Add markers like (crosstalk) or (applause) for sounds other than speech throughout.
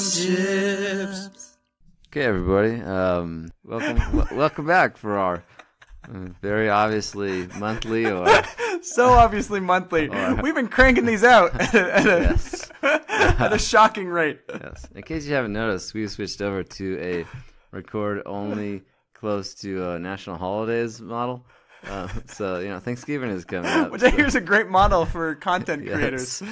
chips. Okay, everybody. Um, welcome, w- welcome back for our uh, very obviously monthly or (laughs) So obviously monthly. Or- (laughs) We've been cranking these out at a, at a, yes, (laughs) at a shocking rate. yes. In case you haven't noticed, we've switched over to a record only close to uh, national holidays model. Uh, so you know, Thanksgiving is coming (laughs) up. Which I so- hear is a great model for content (laughs) Yes. creators.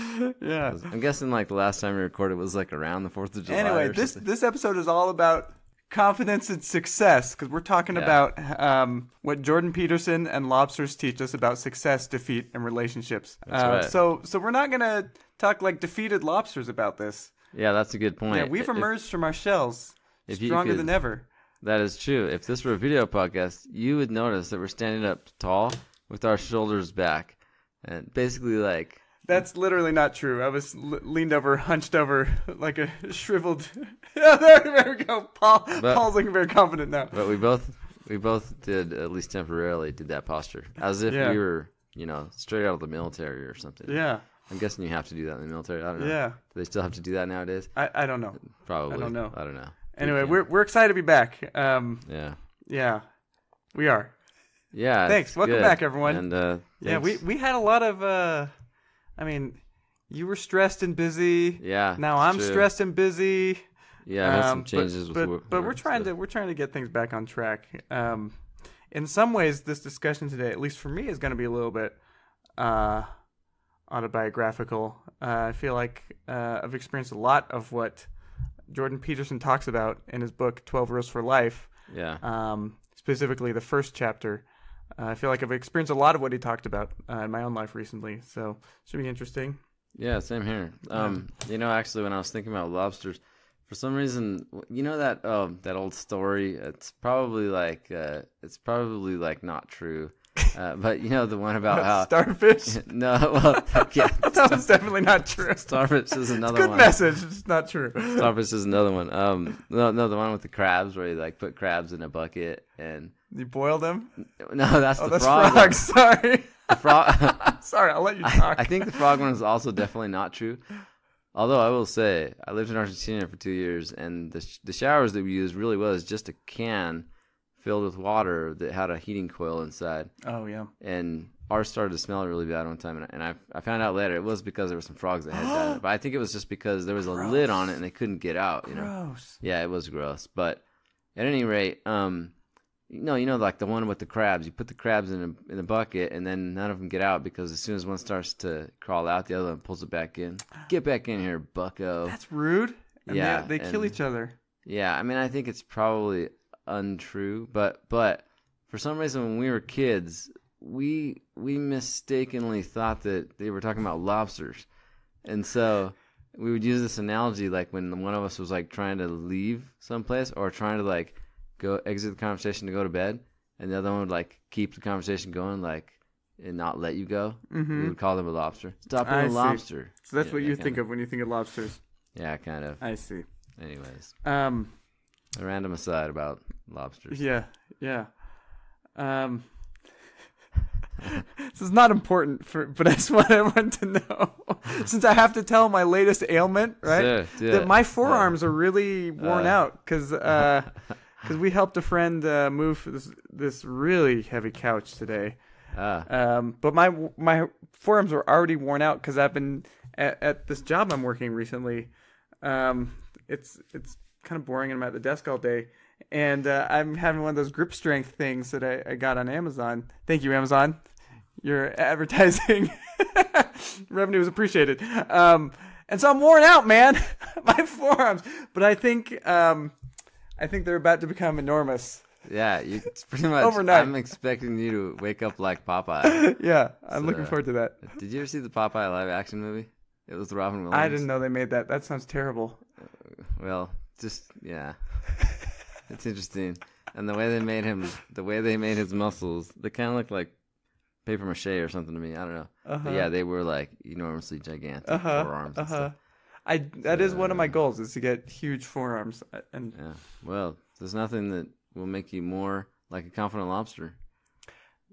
Yeah. I'm guessing like the last time we recorded was like around the Fourth of July. Anyway, this something. this episode is all about confidence and success because we're talking Yeah. about um, what Jordan Peterson and lobsters teach us about success, defeat, and relationships. Uh, right. So so we're not gonna talk like defeated lobsters about this. yeah, that's a good point. Yeah, we've If- emerged from our shells if you stronger could- than ever. That is true. If this were a video podcast, you would notice that we're standing up tall with our shoulders back, and basically like That's literally not true. I was l- leaned over, hunched over, (laughs) like a shriveled. there, (laughs) there we go. Paul, But- Paul's looking very confident now. But we both we both did at least temporarily did that posture as if Yeah. we were you know straight out of the military or something. Yeah, I'm guessing you have to do that in the military. I don't know. yeah. Do they still have to do that nowadays? I, I don't know. Probably. I don't know. I don't know. Anyway, Yeah. we're we're excited to be back. Um, yeah yeah, we are. yeah. Thanks. Welcome good. back, everyone. And uh, Yeah, we we had a lot of. Uh, I mean, you were stressed and busy. yeah. Now I'm true. stressed and busy. Yeah, I had Um, some changes but, with work. but we're trying stuff. to we're trying to get things back on track. Um, in some ways, this discussion today, at least for me, is going to be a little bit uh, autobiographical. Uh, I feel like uh, I've experienced a lot of what Jordan Peterson talks about in his book Twelve Rules for Life. Yeah. Um, specifically, the first chapter. Uh, I feel like I've experienced a lot of what he talked about uh, in my own life recently, so should be interesting. Yeah, same here. Um, you know, actually, when I was thinking about lobsters, for some reason, you know that um that old story. It's probably like uh, it's probably like not true, (laughs) uh, but you know the one about how Starfish. (laughs) no, well, (laughs) yeah, that was definitely not true. starfish is another Good one. message. It's not true. Starfish is another one. Um, no, no, the one with the crabs where you like put crabs in a bucket and You boil them? no, that's Oh, the that's frog. Sorry. The frog. Sorry, I'll let you I, talk. I think the frog one is also definitely not true. Although I will say, I lived in Argentina for two years, and the sh- the showers that we used really was just a can filled with water that had a heating coil inside, oh yeah. and ours started to smell really bad one time, and, and I I found out later it was because there were some frogs that had died, it. (gasps) but I think it was just because there was a lid on it and they couldn't get out. You know, Gross. yeah, it was gross. But at any rate, um, you know, you know, like the one with the crabs. You put the crabs in a in a bucket, and then none of them get out because as soon as one starts to crawl out, the other one pulls it back in. (gasps) Get back in here, Bucko. That's rude. And Yeah, They, they kill and- each other. Yeah, I mean, I think it's probably untrue, but but for some reason, when we were kids, we we mistakenly thought that they were talking about lobsters, and so we would use this analogy like when one of us was like trying to leave someplace or trying to like go exit the conversation to go to bed, and the other one would like keep the conversation going, like and not let you go. We Mm-hmm. would call them a lobster. Stop being a see. lobster. So that's Yeah, what you think of when you think of lobsters. Yeah, kind of. I see. Anyways, Um. A random aside about lobsters. Yeah. Yeah. Um. (laughs) this is not important for, but (laughs) I just want everyone to know, (laughs) since I have to tell my latest ailment, right? Sure, do that my forearms are really worn Uh. out because because we helped a friend uh, move this this really heavy couch today. Ah, Um, but my my forearms are already worn out because I've been at, at this job I'm working recently. Um, it's it's kind of boring and I'm at the desk all day, and uh, I'm having one of those grip strength things that I, I got on Amazon. Thank you, Amazon. Your advertising (laughs) revenue is appreciated. Um, and so I'm worn out, man. (laughs) my forearms, but I think um, I think they're about to become enormous. yeah, you, it's pretty much. Overnight. I'm expecting you to wake up like Popeye. (laughs) yeah, I'm So, looking forward to that. Did you ever see the Popeye live action movie? It was Robin Williams. I didn't know they made that. That sounds terrible. Well, just yeah, it's interesting, and the way they made him, the way they made his muscles, they kind of look like paper mache or something to me. I don't know. Uh-huh. But yeah, they were like enormously gigantic uh-huh, forearms. uh-huh. stuff. I that is one of my goals is to get huge forearms uh, and Yeah. Well, there's nothing that will make you more like a confident lobster.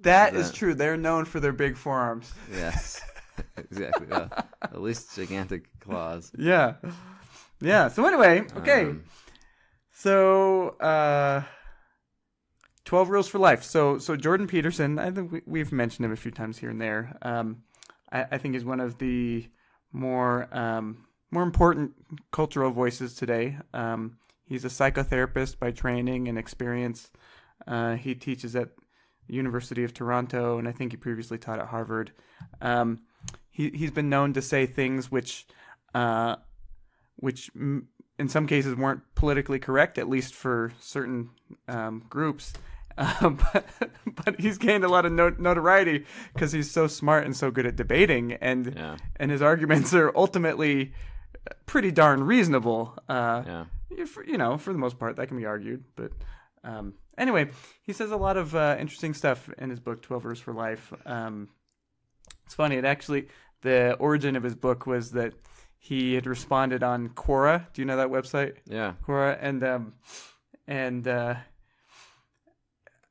that is that- true. They're known for their big forearms. Yes. (laughs) exactly. At least gigantic claws. (laughs) Yeah. Yeah. So anyway, okay. Um, So, uh, 12 Rules for Life. So, so Jordan Peterson, I think we, we've mentioned him a few times here and there. Um, I, I think is one of the more, um, more important cultural voices today. Um, he's a psychotherapist by training and experience. Uh, he teaches at the University of Toronto, and I think he previously taught at Harvard. Um, he, he's been known to say things which, uh, which mm, in some cases weren't politically correct, at least for certain um, groups. Uh, (laughs) but, but he's gained a lot of not- notoriety because he's so smart and so good at debating, and Yeah. and his arguments are ultimately pretty darn reasonable. Uh, Yeah. you- know, for the most part, that can be argued. But um, anyway, he says a lot of uh, interesting stuff in his book, 12 Rules for Life. Um, it's funny. It actually, the origin of his book was that he had responded on Quora. Do you know that website? Yeah. Quora. And, um, and, uh,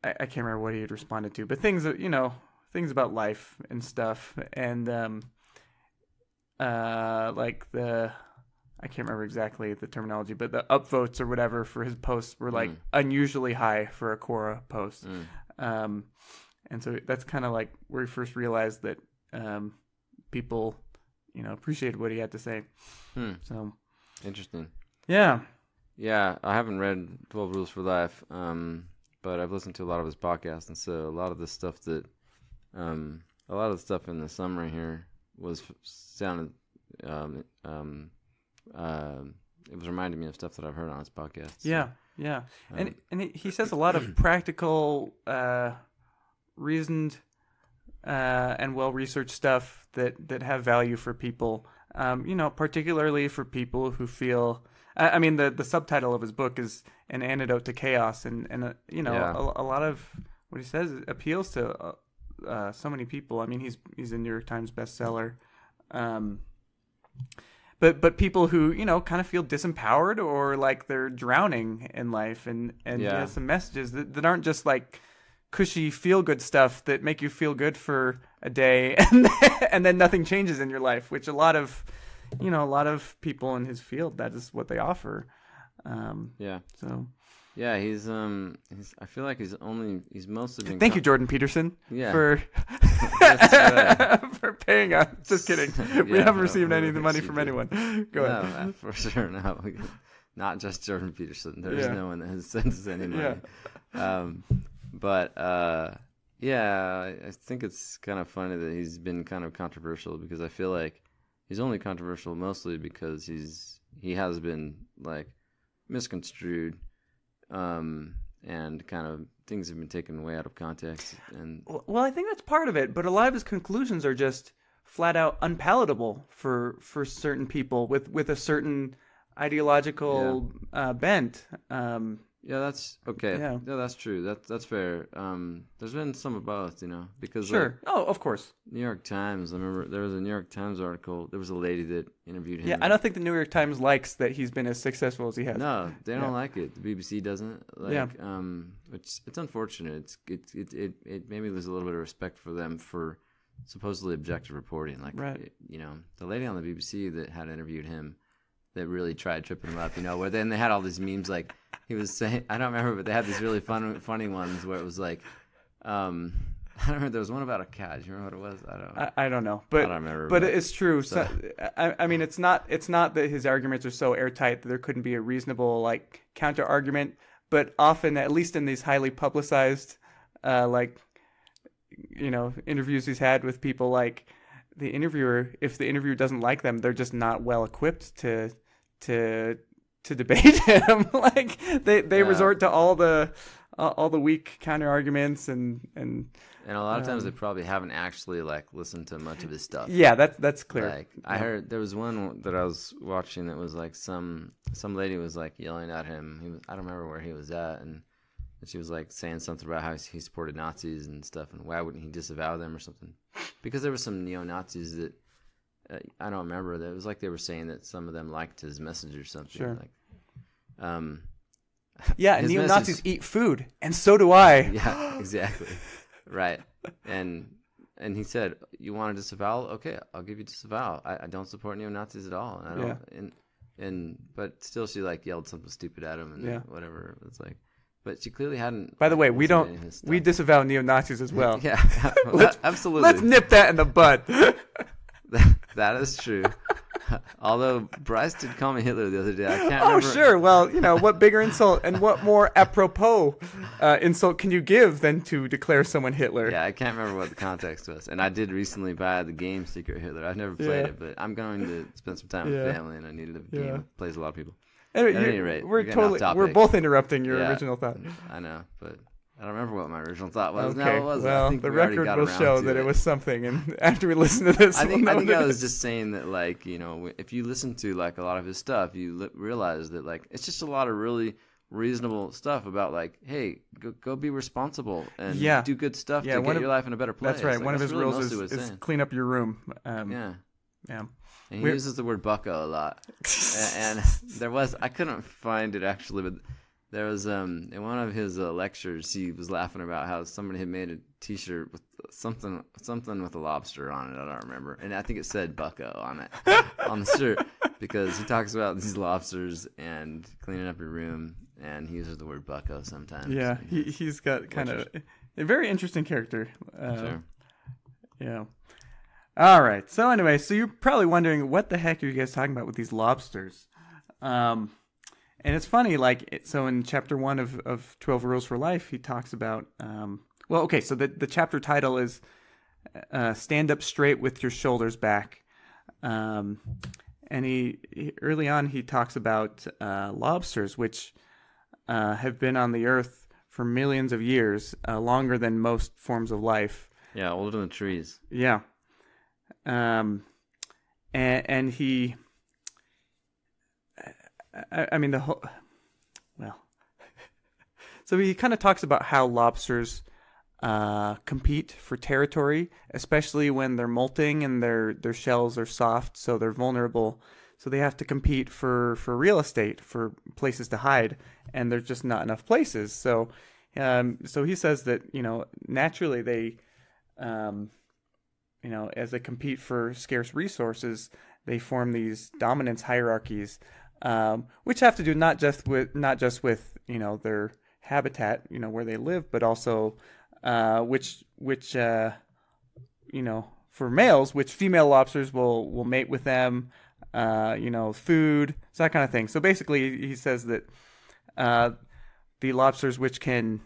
I, I can't remember what he had responded to, but things, that, you know, things about life and stuff. And, um, uh, like the, I can't remember exactly the terminology, but the upvotes or whatever for his posts were like Mm. unusually high for a Quora post. Mm. Um, and so that's kind of like where he first realized that um, people, you know, appreciated what he had to say. Hmm. So Interesting. yeah, Yeah, I haven't read Twelve Rules for Life, um, but I've listened to a lot of his podcasts, and so a lot of the stuff that, um, a lot of the stuff in the summary here was sounded, um, um, uh, it was reminding me of stuff that I've heard on his podcast. so, yeah, yeah. and um, and he- he (clears throat) says a lot of practical, uh, reasoned, uh, and well researched stuff that that have value for people. Um, you know, particularly for people who feel. I I mean, the the subtitle of his book is "An Antidote to Chaos," and and uh, you know, Yeah. a, a lot of what he says appeals to uh, uh, so many people. I mean, he's he's a New York Times bestseller. Um, but but people who you know kind of feel disempowered or like they're drowning in life, and and Yeah. yeah. some messages that, that aren't just like cushy feel good stuff that make you feel good for a day (laughs) and then, and then nothing changes in your life which a lot of you know a lot of people in his field that is what they offer um yeah, so yeah. He's um, he's. I feel like he's only he's mostly been. thank you jordan peterson Yeah. for (laughs) right. (laughs) for paying us just kidding we Yeah, haven't no, received we any of the money from did. anyone go no, ahead uh, for sure. No, not just Jordan Peterson. There's Yeah. no one that has sent us any money. Yeah. Um, but uh, yeah, I think it's kind of funny that he's been kind of controversial because I feel like he's only controversial mostly because he's he has been like misconstrued, um, and kind of things have been taken way out of context. And Well- I think that's part of it, but a lot of his conclusions are just flat out unpalatable for for certain people with with a certain ideological uh, bent. Um, yeah, that's okay. Yeah. Yeah, that's true. That's that's fair. Um, there's been some of both, you know, because like, sure. oh, of course. New York Times. I remember there was a New York Times article. There was a lady that interviewed him. Yeah, I don't think the New York Times likes that he's been as successful as he has. No, they don't Yeah. like it. The BBC doesn't. Like, Yeah. Um, which it's unfortunate. It's it, it it it made me lose a little bit of respect for them for supposedly objective reporting. Like, Right. you know, the lady on the BBC that had interviewed him, that really tried tripping him up. You know, where then they had all these memes like he was saying. I don't remember, but they had these really fun (laughs) funny ones where it was like, um, I don't remember. There was one about a cat. Do you remember what it was? I don't. I, I don't know, but don't remember, but but- it's true. So, so- I, I mean, it's not it's not that his arguments are so airtight that there couldn't be a reasonable like counter argument. But often, at least in these highly publicized, uh, like you know, interviews he's had with people, like the interviewer, if the interviewer doesn't like them, they're just not well equipped to to to debate (laughs) him. like they they Yeah. resort to all the all all the weak counter arguments and and and a lot of times um, they probably haven't actually like listened to much of his stuff. yeah, that's that's clear. Like I heard there was one that I was watching that was like some some lady was like yelling at him. He was, I don't remember where he was at, and, and she was like saying something about how he supported Nazis and stuff, and why wouldn't he disavow them or something? Because there were some neo Nazis that uh, I don't remember. That it was like they were saying that some of them liked his message or something. Sure. Like, um, Yeah, neo Nazis eat food, and so do I. (laughs) yeah, exactly. right. And and he said, "You want a disavowal? Okay, I'll give you disavowal. I, I don't support neo Nazis at all. And I don't, Yeah. and and but still she like yelled something stupid at him and Yeah. whatever. It's like, but she clearly hadn't. By the way, we listened to any don't we disavow neo Nazis as well. (laughs) yeah, (laughs) Let's- absolutely. Let's nip that in the bud. That is true. (laughs) Although Bryce did call me Hitler the other day, I can't oh, remember. sure. Well, you know, what bigger insult and what more apropos uh, insult can you give than to declare someone Hitler? Yeah, I can't remember what the context was. And I did recently buy the game Secret Hitler. I've never played Yeah. it, but I'm going to spend some time Yeah. with family, and I needed a game that plays a lot of people. Anyway, At any rate, we're we're getting off totally we're both interrupting your Yeah. original thought. I know, but I don't remember what my original thought was. Okay, it was. I well, think the we record will show that it was something, and (laughs) after we listen to this, I think we'll I think I (laughs) was just saying that like you know if you listen to like a lot of his stuff, you li- realize that like it's just a lot of really reasonable stuff about like hey go, go be responsible and Yeah. do good stuff Yeah, to one get of- your life in a better place. That's right. Like, One of his really rules is, is clean up your room. Um, yeah. yeah. And he We're- uses the word bucko a lot. (laughs) A- and, there was I couldn't find it actually, but there was um in one of his uh, lectures he was laughing about how somebody had made a T-shirt with something something with a lobster on it. I don't remember, and I think it said bucko on it on the shirt because he talks about these lobsters and cleaning up your room, and he uses the word bucko sometimes. Yeah, he, he's got kind of a very interesting character. Uh, Sure. Yeah. All right. So anyway, so you're probably wondering what the heck are you guys talking about with these lobsters? Um, and it's funny, like it, so in chapter one of of Twelve Rules for Life, he talks about. Um, well, okay, so the the chapter title is uh, "Stand Up Straight with Your Shoulders Back," um, and he, he early on he talks about uh, lobsters, which uh, have been on the earth for millions of years, uh, longer than most forms of life. Yeah, older than trees. Yeah. Um, and, and he, I, I mean, the whole, well, (laughs) so he kind of talks about how lobsters uh, compete for territory, especially when they're molting and their, their shells are soft, so they're vulnerable. So they have to compete for, for real estate, for places to hide, and there's just not enough places. So, um, so he says that you know naturally they, um, you know, as they compete for scarce resources, they form these dominance hierarchies, um, which have to do not just with not just with you know their habitat, you know, where they live, but also uh, which which uh, you know for males, which female lobsters will will mate with them, uh, you know, food, so that kind of thing. So basically, he says that uh, the lobsters which can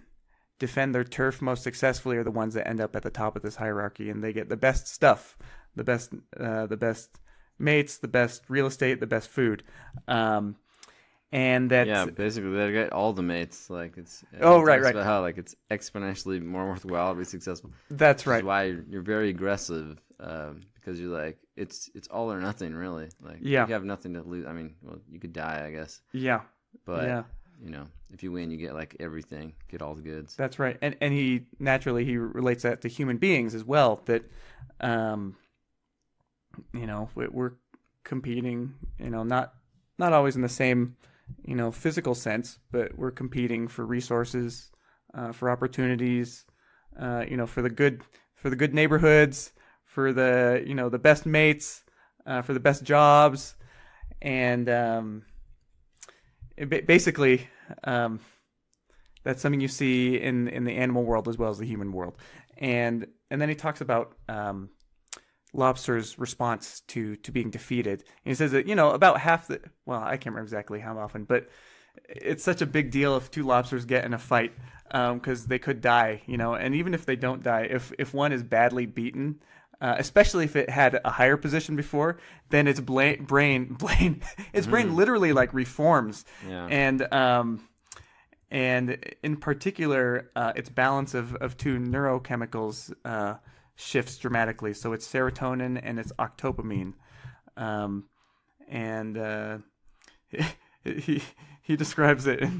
defend their turf most successfully are the ones that end up at the top of this hierarchy, and they get the best stuff, the best, uh, the best mates, the best real estate, the best food, um, and that Yeah, basically they get all the mates. Like it's. Oh, it right, right. About how like it's exponentially more worthwhile to be successful. that's right. why you're, you're very aggressive um, because you're like it's it's all or nothing really. Like Yeah. you have nothing to lose. I mean, well, you could die, I guess, Yeah, but yeah, you know, if you win, you get like everything, get all the goods. that's right. And and he naturally he relates that to human beings as well. That, um, you know, we- we're competing. You know, not not always in the same, you know, physical sense, but we're competing for resources, uh, for opportunities, uh, you know, for the good for the good neighborhoods, for the you know the best mates, uh, for the best jobs, and um, it basically um, that's something you see in in the animal world as well as the human world, and and then he talks about um, lobster's response to to being defeated. And he says that you know about half the well I can't remember exactly how often, but it's such a big deal if two lobsters get in a fight because they could die, you know. And even if they don't die, if if one is badly beaten, uh, especially if it had a higher position before, then its bla- brain (laughs) brain its brain literally like reforms, Yeah. and um, and in particular, uh, its balance of of two neurochemicals uh, shifts dramatically. So it's serotonin and it's octopamine, um, and uh, (laughs) he he describes it. (laughs)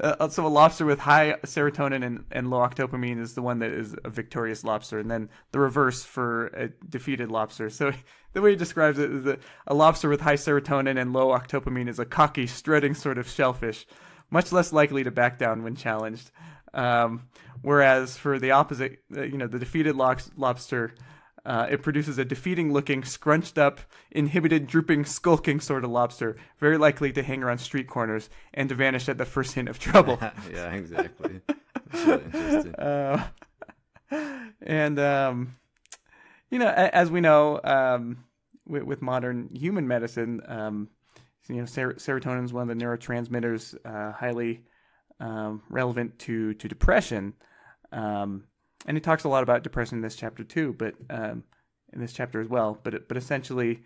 Uh, so a lobster with high serotonin and, and low octopamine is the one that is a victorious lobster, and then the reverse for a defeated lobster. So (laughs) the way he describes it is that a lobster with high serotonin and low octopamine is a cocky, strutting sort of shellfish, much less likely to back down when challenged. Um, whereas for the opposite, uh, you know, the defeated lobster Uh, it produces a defeating looking, scrunched up, inhibited, drooping, skulking sort of lobster, very likely to hang around street corners and to vanish at the first hint of trouble. (laughs) yeah, exactly. Really interesting. (laughs) Uh, and um, you know, a- as we know, um, with, with modern human medicine, um, you know, ser- serotonin is one of the neurotransmitters uh, highly um, relevant to to depression. Um, and he talks a lot about depression in this chapter too, but um, in this chapter as well. But but essentially,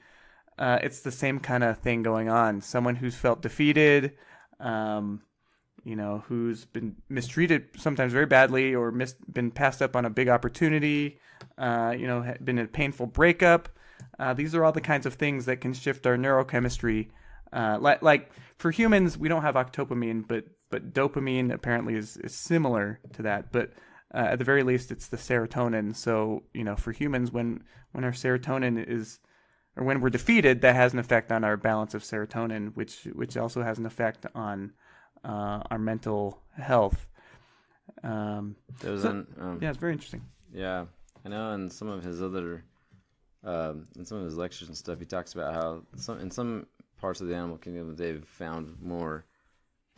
uh, it's the same kind of thing going on. Someone who's felt defeated, um, you know, who's been mistreated sometimes very badly, or mis- been passed up on a big opportunity, uh, you know, been in a painful breakup. Uh, these are all the kinds of things that can shift our neurochemistry. Uh, like, like for humans, we don't have octopamine, but but dopamine apparently is, is similar to that. But uh, at the very least, it's the serotonin. So you know, for humans, when when our serotonin is or when we're defeated, that has an effect on our balance of serotonin, which which also has an effect on uh, our mental health. Um, There was So- an, um, yeah, it's very interesting. Yeah, I know. In some of his other, um, in some of his lectures and stuff, he talks about how some in some parts of the animal kingdom they've found more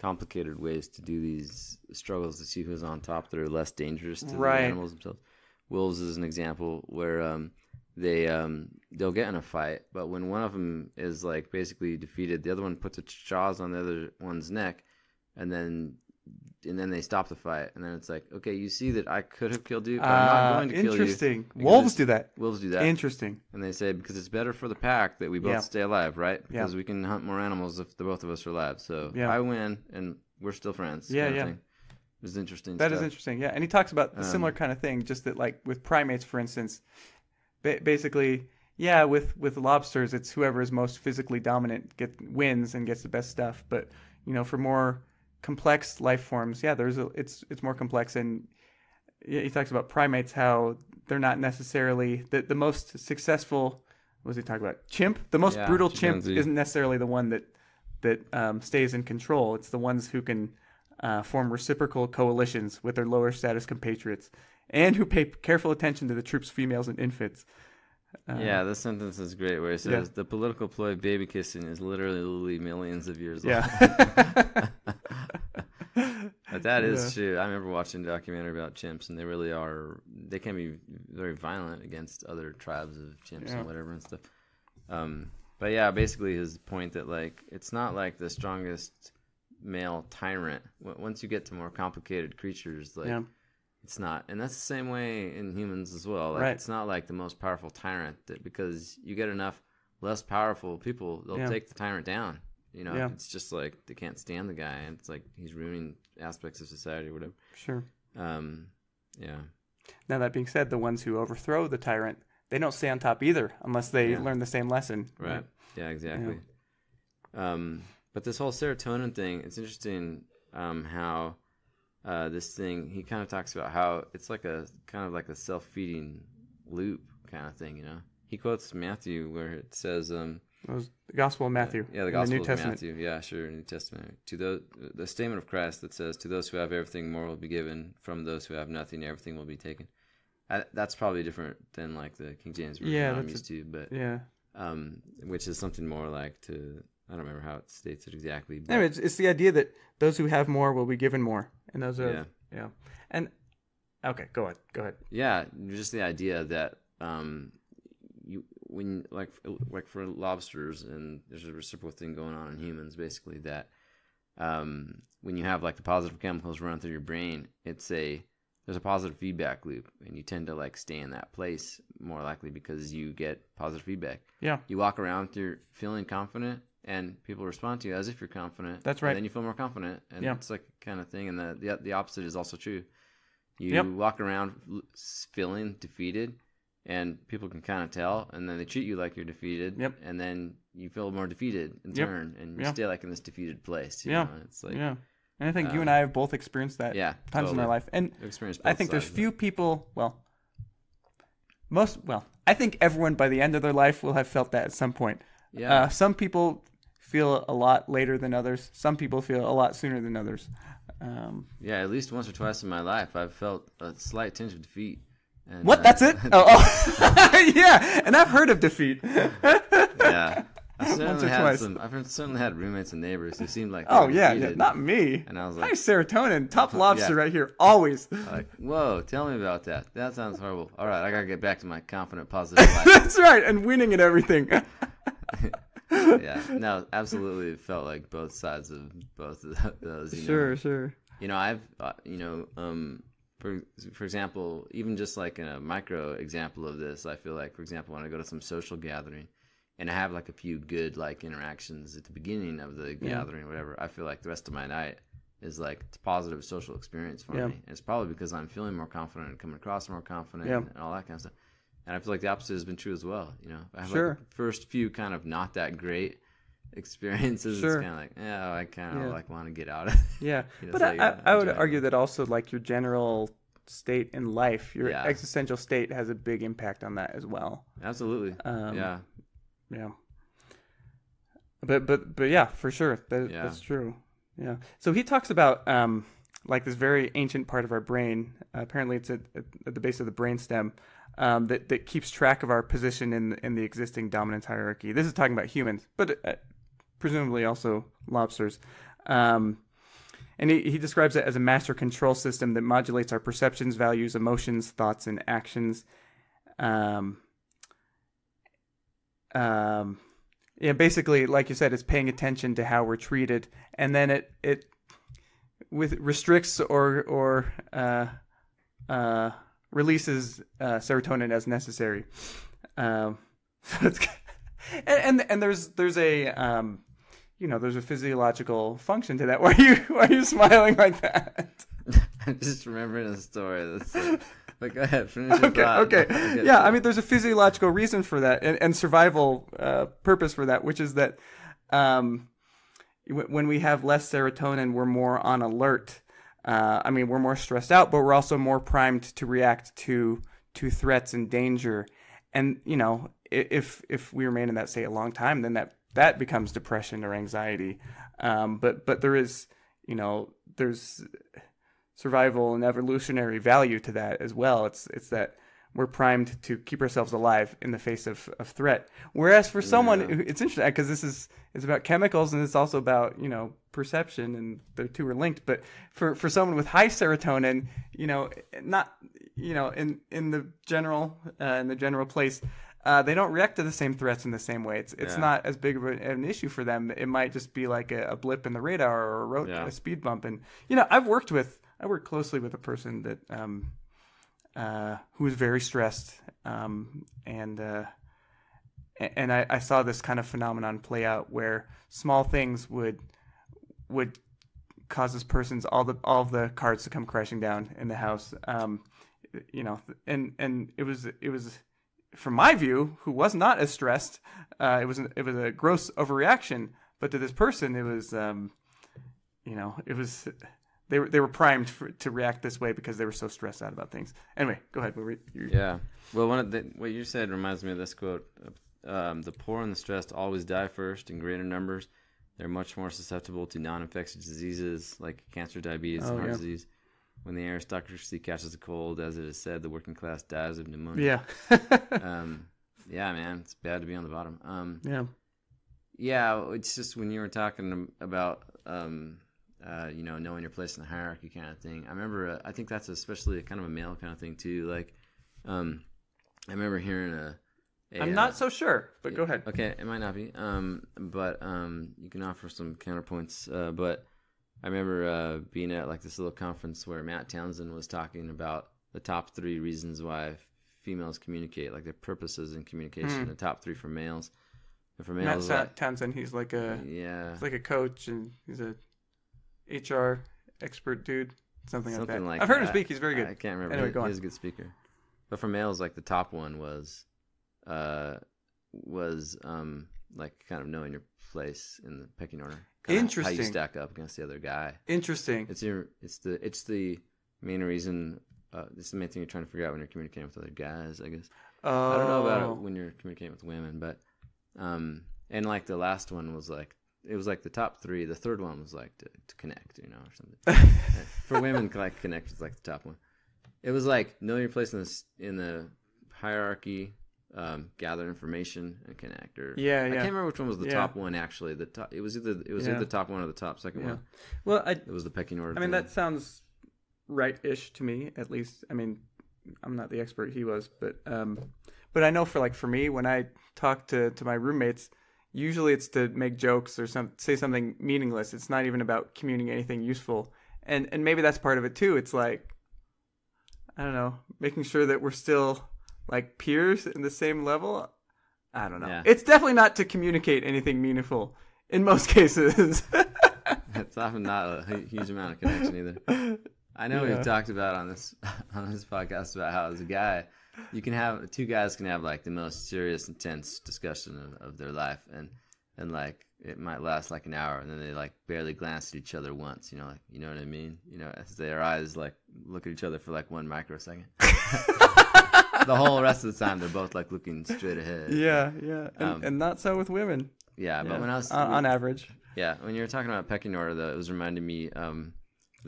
complicated ways to do these struggles to see who's on top that are less dangerous to Right. the animals themselves. Wolves is an example where um, they um, they'll get in a fight, but when one of them is like basically defeated, the other one puts its jaws on the other one's neck, and then and then they stop the fight, and then it's like, okay, you see that I could have killed you, but I'm not Uh, going to kill you. interesting. Wolves do that. Wolves do that, Interesting. and they say because it's better for the pack that we both Yeah. stay alive, right? Because we can hunt more animals if the both of us are alive. So Yeah. I win, and we're still friends. Yeah, kind of yeah. Thing. It was interesting. That is stuff. interesting. Yeah, and he talks about a Um, similar kind of thing, just that like with primates, for instance, ba- basically, yeah, with with lobsters, it's whoever is most physically dominant get wins and gets the best stuff. But you know, for more complex life forms, yeah, there's a it's it's more complex, and he talks about primates how they're not necessarily the the most successful. What was he talking about? Chimp. The most Yeah, brutal chimp isn't necessarily the one that that um, stays in control. It's the ones who can uh, form reciprocal coalitions with their lower status compatriots, and who pay careful attention to the troops' females and infants. Uh, yeah, this sentence is great. Where it Yeah. says the political ploy of baby kissing is literally millions of years yeah, old. (laughs) But that is Yeah. true. I remember watching a documentary about chimps, and they really are. They can be very violent against other tribes of chimps Yeah. and whatever and stuff. Um, but yeah, basically his point that like it's not like the strongest male tyrant. Once you get to more complicated creatures, like yeah, it's not, and that's the same way in humans as well. Like Right. it's not like the most powerful tyrant that because you get enough less powerful people, they'll Yeah. take the tyrant down. You know, Yeah. it's just like they can't stand the guy, and it's like he's ruining aspects of society or whatever. sure. Um, yeah, Now that being said, the ones who overthrow the tyrant, they don't stay on top either, unless they Yeah. learn the same lesson. right. Yeah, exactly. Um, but this whole serotonin thing, it's interesting um, how uh, this thing he kind of talks about how it's like a kind of like a self feeding loop kind of thing. You know, he quotes Matthew where it says. Um, It was the Gospel of Matthew. Yeah, the Gospel New of Testament. Matthew. Yeah, sure, New Testament. To those, the statement of Christ that says, "To those who have everything, more will be given. From those who have nothing, everything will be taken." I, that's probably different than like the King James version Yeah, I'm used to, but Yeah. um, which is something more like to I don't remember how it states it exactly. But Anyway, it's, it's the idea that those who have more will be given more, and those are Yeah. yeah. And okay, go ahead, go ahead. yeah, just the idea that um, you when like like for lobsters and there's a reciprocal thing going on in humans basically that um, when you have like the positive chemicals run through your brain, it's a there's a positive feedback loop, and you tend to like stay in that place more likely because you get positive feedback. Yeah. You walk around, you're feeling confident, and people respond to you as if you're confident. That's right. And then you feel more confident, and Yeah. it's like kind of thing. And the the, the opposite is also true. You Yep. walk around feeling defeated, and people can kind of tell, and then they treat you like you're defeated. Yep. And then you feel more defeated in Yep. turn, and you Yeah. stay like in this defeated place. You Yeah. Know? It's like yeah. And I think you um, and I have both experienced that yeah, times in our life. And I think there's few people, well, most, well, I think everyone by the end of their life will have felt that at some point. Yeah. Uh, some people feel a lot later than others. Some people feel a lot sooner than others. Um, Yeah, at least once or twice in my life, I've felt a slight tinge of defeat, And, What? uh, That's it? (laughs) Oh, oh. (laughs) yeah. And I've heard of defeat. (laughs) yeah. I Once or certainly had twice. some. I've certainly had roommates and neighbors who seemed like Oh yeah, yeah, not me. And I was like, Hi, serotonin, top lobster Yeah. right here, always. like, whoa, tell me about that. That sounds horrible. All right, I gotta get back to my confident, positive life. That's right, and winning and everything. Yeah, no, absolutely felt like both sides of both of (laughs) those. You sure, know? sure. you know i've uh, you know um for for example even just like in a micro example of this i feel like for example when i go to some social gathering and i have like a few good like interactions at the beginning of the gathering or whatever i feel like the rest of my night is like it's a positive social experience for Yeah. me and it's probably because i'm feeling more confident and coming across more confident Yeah. and all that kind of stuff and i feel like the opposite has been true as well you know i have Sure. like first few kind of not that great (laughs) experiences Sure. it's kind of like yeah i kind of Yeah. like want to get out of it (laughs) Yeah, (laughs) You know, but I, I, I would it. argue that also like your general state in life, your Yeah. existential state has a big impact on that as well. Absolutely. Um, yeah. Yeah. But but but yeah, for sure. That, Yeah. That's true. Yeah. So he talks about um like this very ancient part of our brain. Uh, apparently, it's at, at, at the base of the brainstem um, that that keeps track of our position in in the existing dominance hierarchy. This is talking about humans, but uh, presumably also lobsters. Um, and he, he describes it as a master control system that modulates our perceptions, values, emotions, thoughts, and actions. Um, um, yeah, basically, like you said, it's paying attention to how we're treated, and then it it with restricts or or uh, uh, releases uh, serotonin as necessary. Um, (laughs) so it's, and, and and there's there's a um, you know there's a physiological function to that. (laughs) Why are you why are you smiling like that? (laughs) I'm just remembering a story that's like, but go ahead, finish okay, okay. Yeah, I mean, there's a physiological reason for that and, and survival uh, purpose for that, which is that um, w- when we have less serotonin, we're more on alert. Uh, I mean, we're more stressed out, but we're also more primed to react to to threats and danger. And you know, if if we remain in that state a long time, then that that becomes depression or anxiety. Um, but but there is, you know, there's survival and evolutionary value to that as well. It's it's that we're primed to keep ourselves alive in the face of, of threat. Whereas for someone, Yeah. it's interesting because this is it's about chemicals and it's also about you know perception and the two are linked. But for for someone with high serotonin, you know, not you know in in the general uh, in the general place. Uh, they don't react to the same threats in the same way. It's it's Yeah. not as big of an issue for them. It might just be like a, a blip in the radar or a, road, Yeah. a speed bump. And you know, I've worked with I work closely with a person that um, uh, who was very stressed, um, and uh, and I, I saw this kind of phenomenon play out where small things would would cause this person's all the all the cards to come crashing down in the house. Um, you know, and and it was it was from my view, who was not as stressed, uh, it was an, it was a gross overreaction. But to this person, it was, um, you know, it was they were they were primed for, to react this way because they were so stressed out about things. Anyway, go ahead. What were you- Yeah. Well, one of the, what you said reminds me of this quote: um, "The poor and the stressed always die first in greater numbers. They're much more susceptible to non-infectious diseases like cancer, diabetes, Oh, and heart yeah. disease. When the aristocracy catches a cold, as it is said, the working class dies of pneumonia. Yeah, (laughs) Um, yeah, man, it's bad to be on the bottom. Um, yeah, Yeah, it's just when you were talking about, um, uh, you know, knowing your place in the hierarchy kind of thing. I remember, uh, I think that's especially a kind of a male kind of thing too. Like, um, I remember hearing a. a I'm uh, not so sure, but go ahead. Okay, it might not be. Um, but um, you can offer some counterpoints. Uh, but I remember uh, being at like this little conference where Matt Townsend was talking about the top three reasons why females communicate, like their purposes in communication. Hmm. The top three for males. And for Matt males, Sa- like, Townsend, he's like a yeah, he's like a coach and he's a HR expert dude, something, like something that. like I've heard him speak. He's very good. I can't remember. Anyway, go on. was a good speaker. But for males, like the top one was, uh, was um like kind of knowing your place in the pecking order. Kinda How Interesting. you stack up against the other guy. Interesting. It's your. It's the. It's the main reason. Uh, it's the main thing you're trying to figure out when you're communicating with other guys. I guess. Oh, I don't know about it when you're communicating with women, but um, and like the last one was like it was like the top three. The third one was like to, to connect, you know, or something. (laughs) For women, like connect is like the top one. it was like know your place in this in the hierarchy, um, gather information and connect. Or Yeah, yeah. I can't remember which one was the Yeah. top one actually. The top it was either it was Yeah. either the top one or the top second Yeah. one. Well, I It was the pecking order. I mean that sounds right-ish to me, at least. I mean, I'm not the expert he was, but um, but I know for like for me when I talk to to my roommates, usually it's to make jokes or some say something meaningless. It's not even about communicating anything useful, and and maybe that's part of it too. It's like I don't know, making sure that we're still like peers in the same level. I don't know. Yeah. It's definitely not to communicate anything meaningful in most (laughs) cases. (laughs) it's often not a huge amount of connection either. I know Yeah. we've talked about on this (laughs) on this podcast about how as a guy, you can have two guys can have like the most serious, intense discussion of, of their life, and and like it might last like an hour, and then they like barely glance at each other once. You know, like you know what I mean? You know, as their eyes like look at each other for like one microsecond. (laughs) the whole rest of the time, they're both like looking straight ahead. yeah, yeah, and, Um, and not so with women. yeah. But when I was on, on average. yeah, when you were talking about pecking order, though, it was reminding me. Um,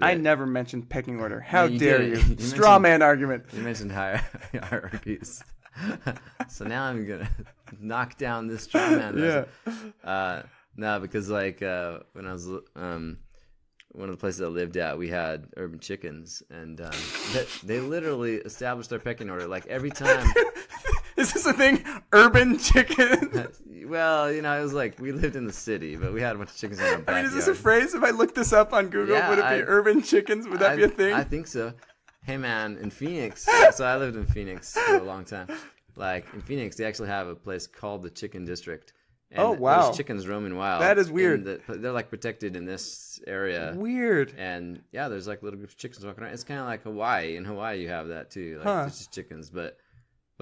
I never mentioned pecking order. How you dare you? (laughs) You Straw man argument. You mentioned hier- (laughs) hierarchies. (laughs) so now I'm gonna knock down this straw man. Yeah. Uh, no, because like uh, when I was um, one of the places I lived at, we had urban chickens, and um, they, they literally established their pecking order. Like every time. Is this a thing? Urban (laughs) chicken? well, you know, it was like we lived in the city, but we had a bunch of chickens in our I mean, is this a phrase? If I look this up on Google, Yeah, would it be I- urban chickens? Would that I, be a thing? I think so. Hey man, in Phoenix, (laughs) so I lived in Phoenix for a long time. Like in Phoenix, they actually have a place called the Chicken District. And Oh, wow. There's chickens roaming wild. That is weird. the- they're like protected in this area. Weird. And yeah, there's like little groups of chickens walking around. It's kind of like Hawaii. In Hawaii, you have that too. Like Huh. it's just chickens. But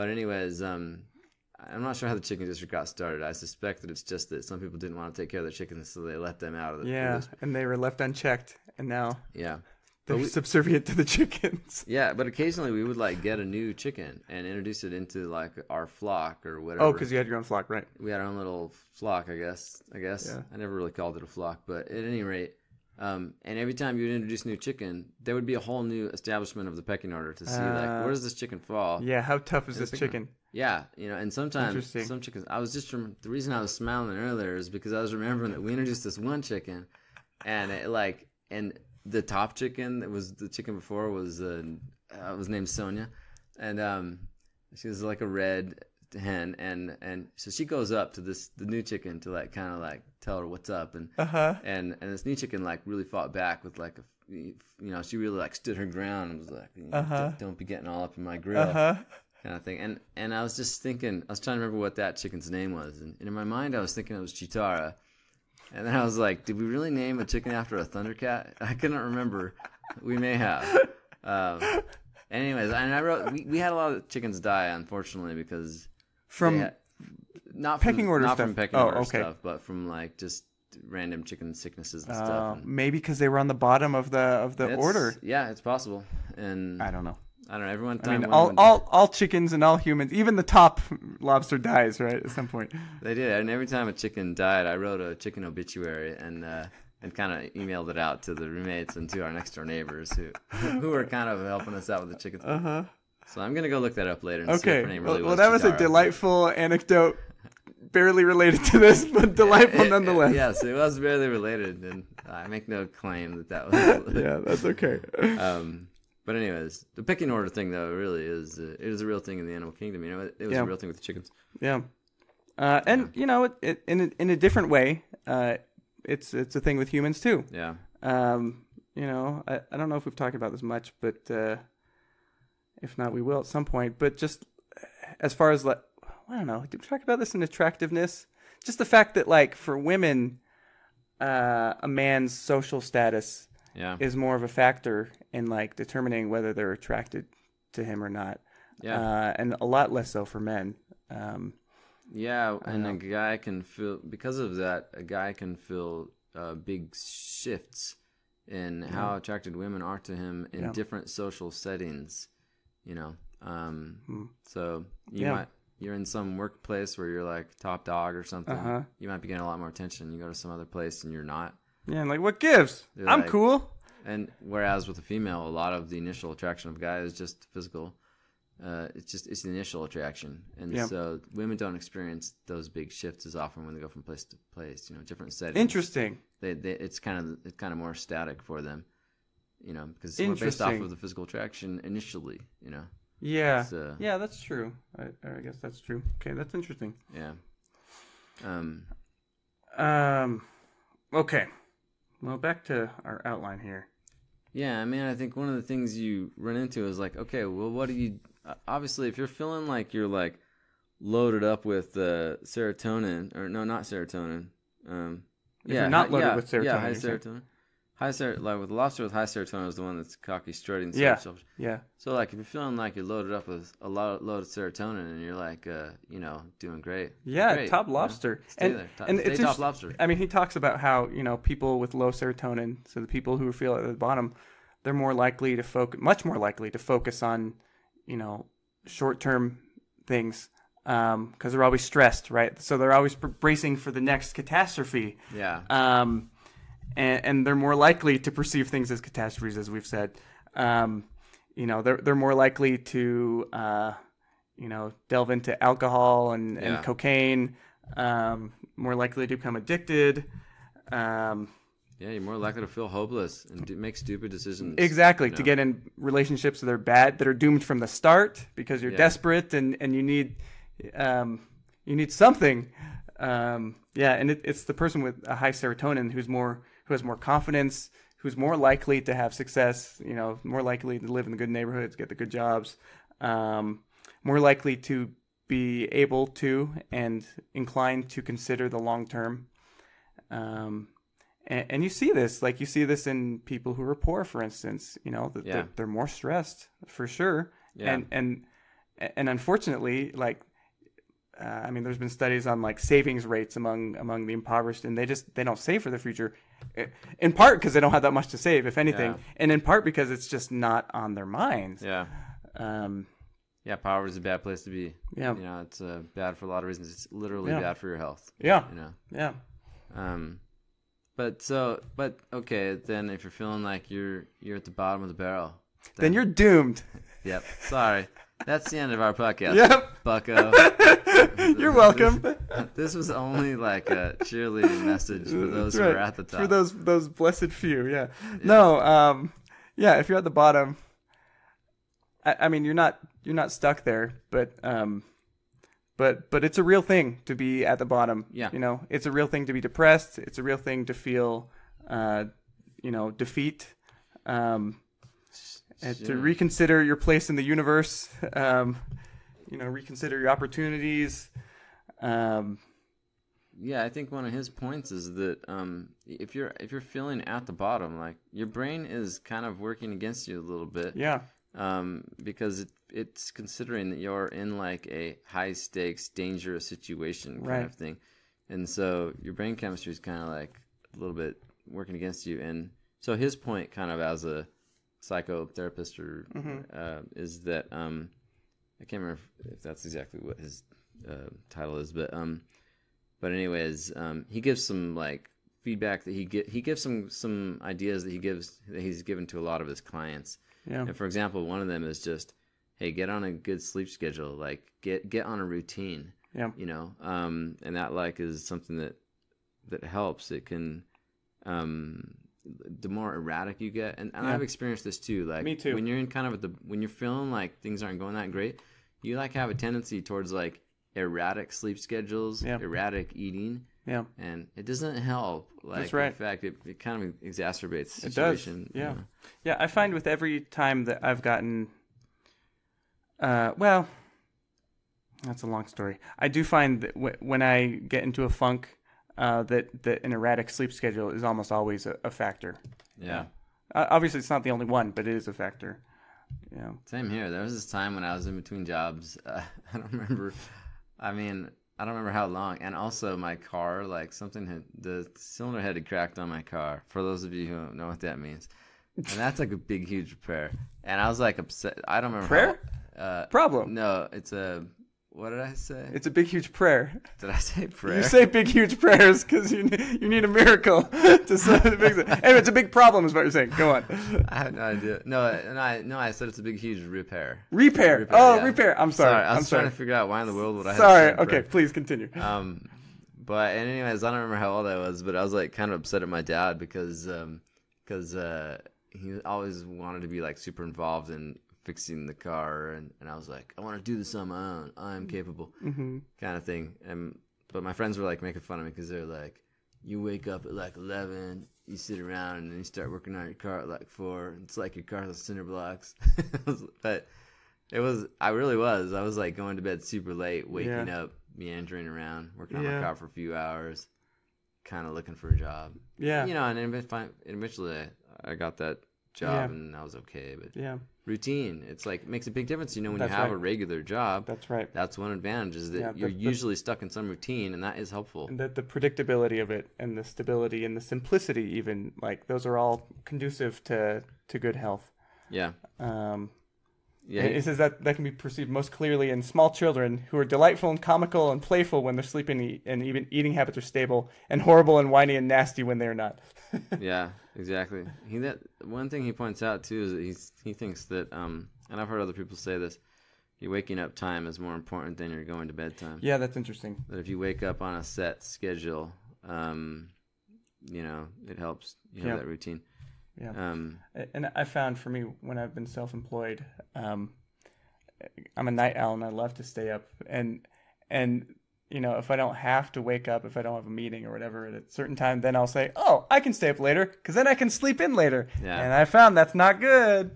but anyways, um, I'm not sure how the chicken district got started. I suspect that it's just that some people didn't want to take care of their chickens, so they let them out of the Yeah, and they were left unchecked, and now yeah. they're we- subservient to the chickens. (laughs) Yeah, but occasionally we would like get a new chicken and introduce it into like our flock or whatever. Oh, because you had your own flock, right? we had our own little flock, I guess. I guess Yeah. I never really called it a flock, but at any rate, um, and every time you would introduce new chicken, there would be a whole new establishment of the pecking order to see like Uh, where does this chicken fall. Yeah, how tough is this chicken? Yeah, you know, and sometimes some chickens. I was just the reason I was smiling earlier is because I was remembering that we introduced this one chicken, and it like and the top chicken that was the chicken before was uh, uh was named Sonia, and um she was like a red hen, and and so she goes up to this the new chicken to like kind of like tell her what's up, and Uh huh. and and this new chicken like really fought back with like a you know she really like stood her ground and was like you know, Uh-huh. don't, be getting all up in my grill Uh huh. kind of thing. And and I was just thinking, I was trying to remember what that chicken's name was, and, and in my mind I was thinking it was Cheetara, and then I was like, did we really name a chicken after a thundercat? (laughs) I couldn't remember. We may have. Um, anyways, and I wrote we, we had a lot of chickens die unfortunately because From not pecking from, order not stuff. from pecking Oh, order okay. stuff, but from like just random chicken sicknesses and uh, stuff. And maybe because they were on the bottom of the of the order. Yeah, it's possible. And I I don't know. I don't know. Everyone, I mean, all, all all chickens and all humans, even the top lobster dies, right? At some point. They did, and every time a chicken died, I wrote a chicken obituary and uh, and kind of emailed it out to the roommates and to our next door neighbors who who were kind of helping us out with the chickens. Uh huh. So I'm gonna go look that up later. And see Okay. if her name Well, really well, was that was a delightful anecdote, barely related to this, but (laughs) delightful It- it- nonetheless. yes, it was barely related, and I make no claim that that was. (laughs) yeah, that's okay. (laughs) Um, but anyways, the pecking order thing though really is uh, it is a real thing in the animal kingdom. You know, it, it was Yeah. a real thing with the chickens. Yeah, uh, and you know, it, it, in a, in a different way, uh, it's it's a thing with humans too. Yeah, Um, you know, I, I don't know if we've talked about this much, but uh, if not, we will at some point. But just as far as like, I don't know, did we talk about this in attractiveness? Just the fact that like for women, uh, a man's social status yeah, is more of a factor in like determining whether they're attracted to him or not. yeah. Uh, and a lot less so for men. Um, Yeah, and know. a guy can feel because of that. A guy can feel uh, big shifts in how attracted women are to him in Yeah. different social settings. You know, um, Hmm. so you Yeah. might you're in some workplace where you're like top dog or something. Uh-huh. You might be getting a lot more attention. You go to some other place and you're not. yeah, and like what gives? They're I'm like- cool. And whereas with a female, a lot of the initial attraction of a guy is just physical. Uh, it's just it's the initial attraction, and Yeah. so women don't experience those big shifts as often when they go from place to place. You know, different settings. Interesting. They, they it's kind of it's kind of more static for them. You know, because we're based off of the physical attraction initially. You know, Yeah. Uh, yeah, that's true. I, I guess that's true. Okay, that's interesting. yeah. Um, Um, okay. Well, back to our outline here. Yeah, I mean, I think one of the things you run into is like, okay, well, what do you? uh, Obviously, if you're feeling like you're like loaded up with uh, serotonin, or no, not serotonin. Um, If yeah, you're not loaded yeah, with yeah, serotonin, high you're saying. High ser- like with lobster with high serotonin is the one that's cocky, strutting. Yeah. self- Yeah. So like, if you're feeling like you're loaded up with a lot load of serotonin and you're like, uh, you know, doing great. Yeah, great, top you know? lobster. Stay and there. Top, and stay it's top lobster. I mean, he talks about how you know people with low serotonin, so the people who feel at the bottom, they're more likely to focus, much more likely to focus on, you know, short-term things because they're always stressed, right? So they're always br- bracing for the next catastrophe, Yeah. um, and, and they're more likely to perceive things as catastrophes, as we've said. Um, you know, they're they're more likely to, uh, you know, delve into alcohol and, Yeah. and cocaine. Um, more likely to become addicted. Um, Yeah, you're more likely to feel hopeless and do, make stupid decisions. exactly you to get in relationships that are bad, that are doomed from the start because you're Yeah. desperate and and you need, um, you need something. Um, yeah, and it, it's the person with a high serotonin who's more who has more confidence, who's more likely to have success. You know, more likely to live in the good neighborhoods, get the good jobs, um, more likely to be able to and inclined to consider the long term. Um, and, and you see this, like you see this in people who are poor, for instance. You know, that Yeah. they're, they're more stressed for sure. Yeah. And and and unfortunately, like uh, I mean, there's been studies on like savings rates among among the impoverished, and they just they don't save for the future, in part because they don't have that much to save, if anything, Yeah. and in part because it's just not on their minds. Yeah. Um, Yeah, power is a bad place to be. Yeah. You know, it's uh, bad for a lot of reasons. It's literally Yeah. bad for your health. yeah, You know. yeah, Um, but so, but okay, then if you're feeling like you're you're at the bottom of the barrel, then you're doomed. (laughs) Yep. Sorry, that's the end of our podcast. Yep. Bucko. (laughs) You're welcome. This was only like a cheerleading message for those That's who are at the top. For those those blessed few, yeah. No, um, yeah. If you're at the bottom, I, I mean, you're not you're not stuck there, but um, but but it's a real thing to be at the bottom. Yeah. You know, it's a real thing to be depressed. It's a real thing to feel, uh, you know, defeat. Um, and to reconsider your place in the universe. (laughs) Um, you know, reconsider your opportunities. Um, Yeah, I think one of his points is that um, if you're if you're feeling at the bottom, like your brain is kind of working against you a little bit. yeah. um, because it, it's considering that you're in like a high stakes, dangerous situation kind Right. of thing, and so your brain chemistry is kind of like a little bit working against you. And so his point, kind of as a psychotherapist, or uh, is that um, I can't remember if, if that's exactly what his uh, title is, but um, but anyways, um, he gives some like feedback that he get he gives some some ideas that he gives that he's given to a lot of his clients. Yeah. And for example, one of them is just, hey, get on a good sleep schedule. Like get get on a routine. Yeah. You know, um, and that like is something that that helps. It can, um, the more erratic you get, and, and Yeah. I've experienced this too. Like Me too. When you're in kind of the when you're feeling like things aren't going that great, you like have a tendency towards like erratic sleep schedules, Yeah. erratic eating. Yeah. And it doesn't help. Like, right. In fact, it, it kind of exacerbates the It does, situation. you yeah. know? Yeah, I find with every time that I've gotten, uh, well, that's a long story. I do find that w- when I get into a funk, uh, that that an erratic sleep schedule is almost always a, a factor. yeah. Uh, obviously, it's not the only one, but it is a factor. Yeah. Same here. There was this time when I was in between jobs. Uh, (laughs) I don't remember. I mean, I don't remember how long. And also, my car, like something had the cylinder head had cracked on my car. For those of you who don't know what that means, and that's like a big, huge repair. And I was like upset. I don't remember Prayer? How, uh, Problem. No, it's a What did I say? It's a big, huge prayer. Did I say prayer? You say big, huge prayers because you you need a miracle (laughs) to solve the big. Anyway, it's a big problem, is what you're saying. Go on. I have no idea. No, and I no, I said it's a big, huge repair. Repair. Repair, oh, yeah. repair. I'm sorry. I was I'm trying sorry. to figure out why in the world would I have Sorry. Okay, prayer. please continue. Um, but and anyways, I don't remember how old I was, but I was like kind of upset at my dad because um, because uh, he always wanted to be like super involved in fixing the car, and, and I was like, I want to do this on my own. I'm capable, hmm kind of thing. And but my friends were like making fun of me because they're like, you wake up at like eleven, you sit around, and then you start working on your car at like four. It's like your car's on cinder blocks. (laughs) but it was, I really was. I was like going to bed super late, waking Yeah. up, meandering around, working on Yeah. my car for a few hours, kind of looking for a job. Yeah. You know, and eventually I, I got that job Yeah. and I was okay. But yeah. Routine, it's like makes a big difference. You know, when That's you have right. a regular job, That's right. that's one advantage is that Yeah, you're usually stuck in some routine, and that is helpful. And that the predictability of it and the stability and the simplicity, even like those are all conducive to to good health. Yeah, Um, yeah. It says that that can be perceived most clearly in small children who are delightful and comical and playful when their sleep and, even eating habits are stable, and horrible and whiny and nasty when they're not. (laughs) yeah, exactly. He that one thing he points out too is that he's he thinks that um, and I've heard other people say this. Your waking up time is more important than your going to bed time. yeah, that's interesting. That if you wake up on a set schedule, um, you know, it helps. You have Yeah. that routine. Yeah. Um, And I found for me when I've been self-employed, um, I'm a night owl and I love to stay up. And and you know, if I don't have to wake up, if I don't have a meeting or whatever at a certain time, then I'll say, "Oh, I can stay up later because then I can sleep in later." Yeah. And I found that's not good.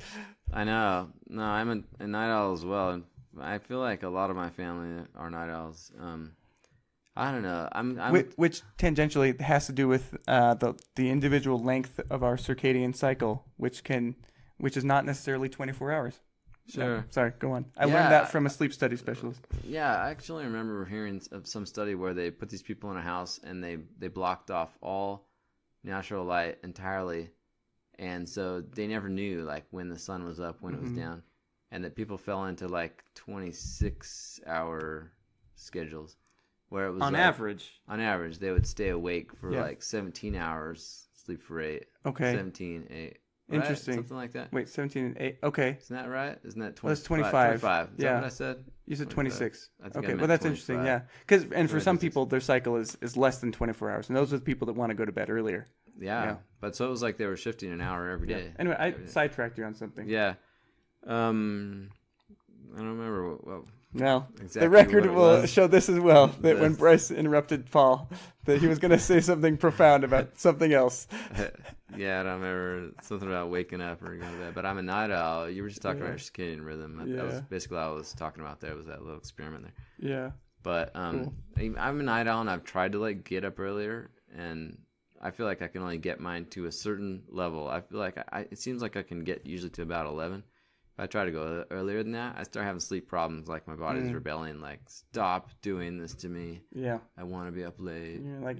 I know. No, I'm a, a night owl as well, and I feel like a lot of my family are night owls. Um, I don't know. I'm. I'm Which, which tangentially has to do with uh, the the individual length of our circadian cycle, which can, which is not necessarily 24 hours. Sure. No, sorry, go on. I Yeah. learned that from a sleep study specialist. Yeah, I actually remember hearing of some study where they put these people in a house and they they blocked off all natural light entirely, and so they never knew like when the sun was up, when it was Mhm. down, and that people fell into like twenty six hour schedules, where it was On like- average. on average they would stay awake for Yeah. like seventeen hours, sleep for eight, Okay. 17, 8. Right? Interesting. something like that. Wait, 17 and 8. Okay. Isn't that right? Isn't that 20, Well, that's 25. 25. Is Yeah. that what I said? You said 26. I think Okay, well that's interesting. Yeah. Cuz and for some people their cycle is is less than 24 hours. And those are the people that want to go to bed earlier. Yeah. Yeah. But so it was like they were shifting an hour every day. Yeah. Anyway, I sidetracked you on something. Yeah. Um, I don't remember what. what Well, Exactly the record will show this as well. That when Bryce interrupted Paul, that he was going to say something profound about (laughs) something else. (laughs) yeah, I don't remember something about waking up or going to bed. But I'm a night owl. You were just talking Yeah. about your circadian rhythm. That- That was basically all I was talking about. There was that little experiment there. Yeah. But um, I- I'm a night owl, and I've tried to like get up earlier, and I feel like I can only get mine to a certain level. I feel like I, I it seems like I can get usually to about eleven. I try to go earlier than that, I start having sleep problems. Like my body's Mm. rebelling. Like, stop doing this to me. Yeah. I want to be up late. You're like,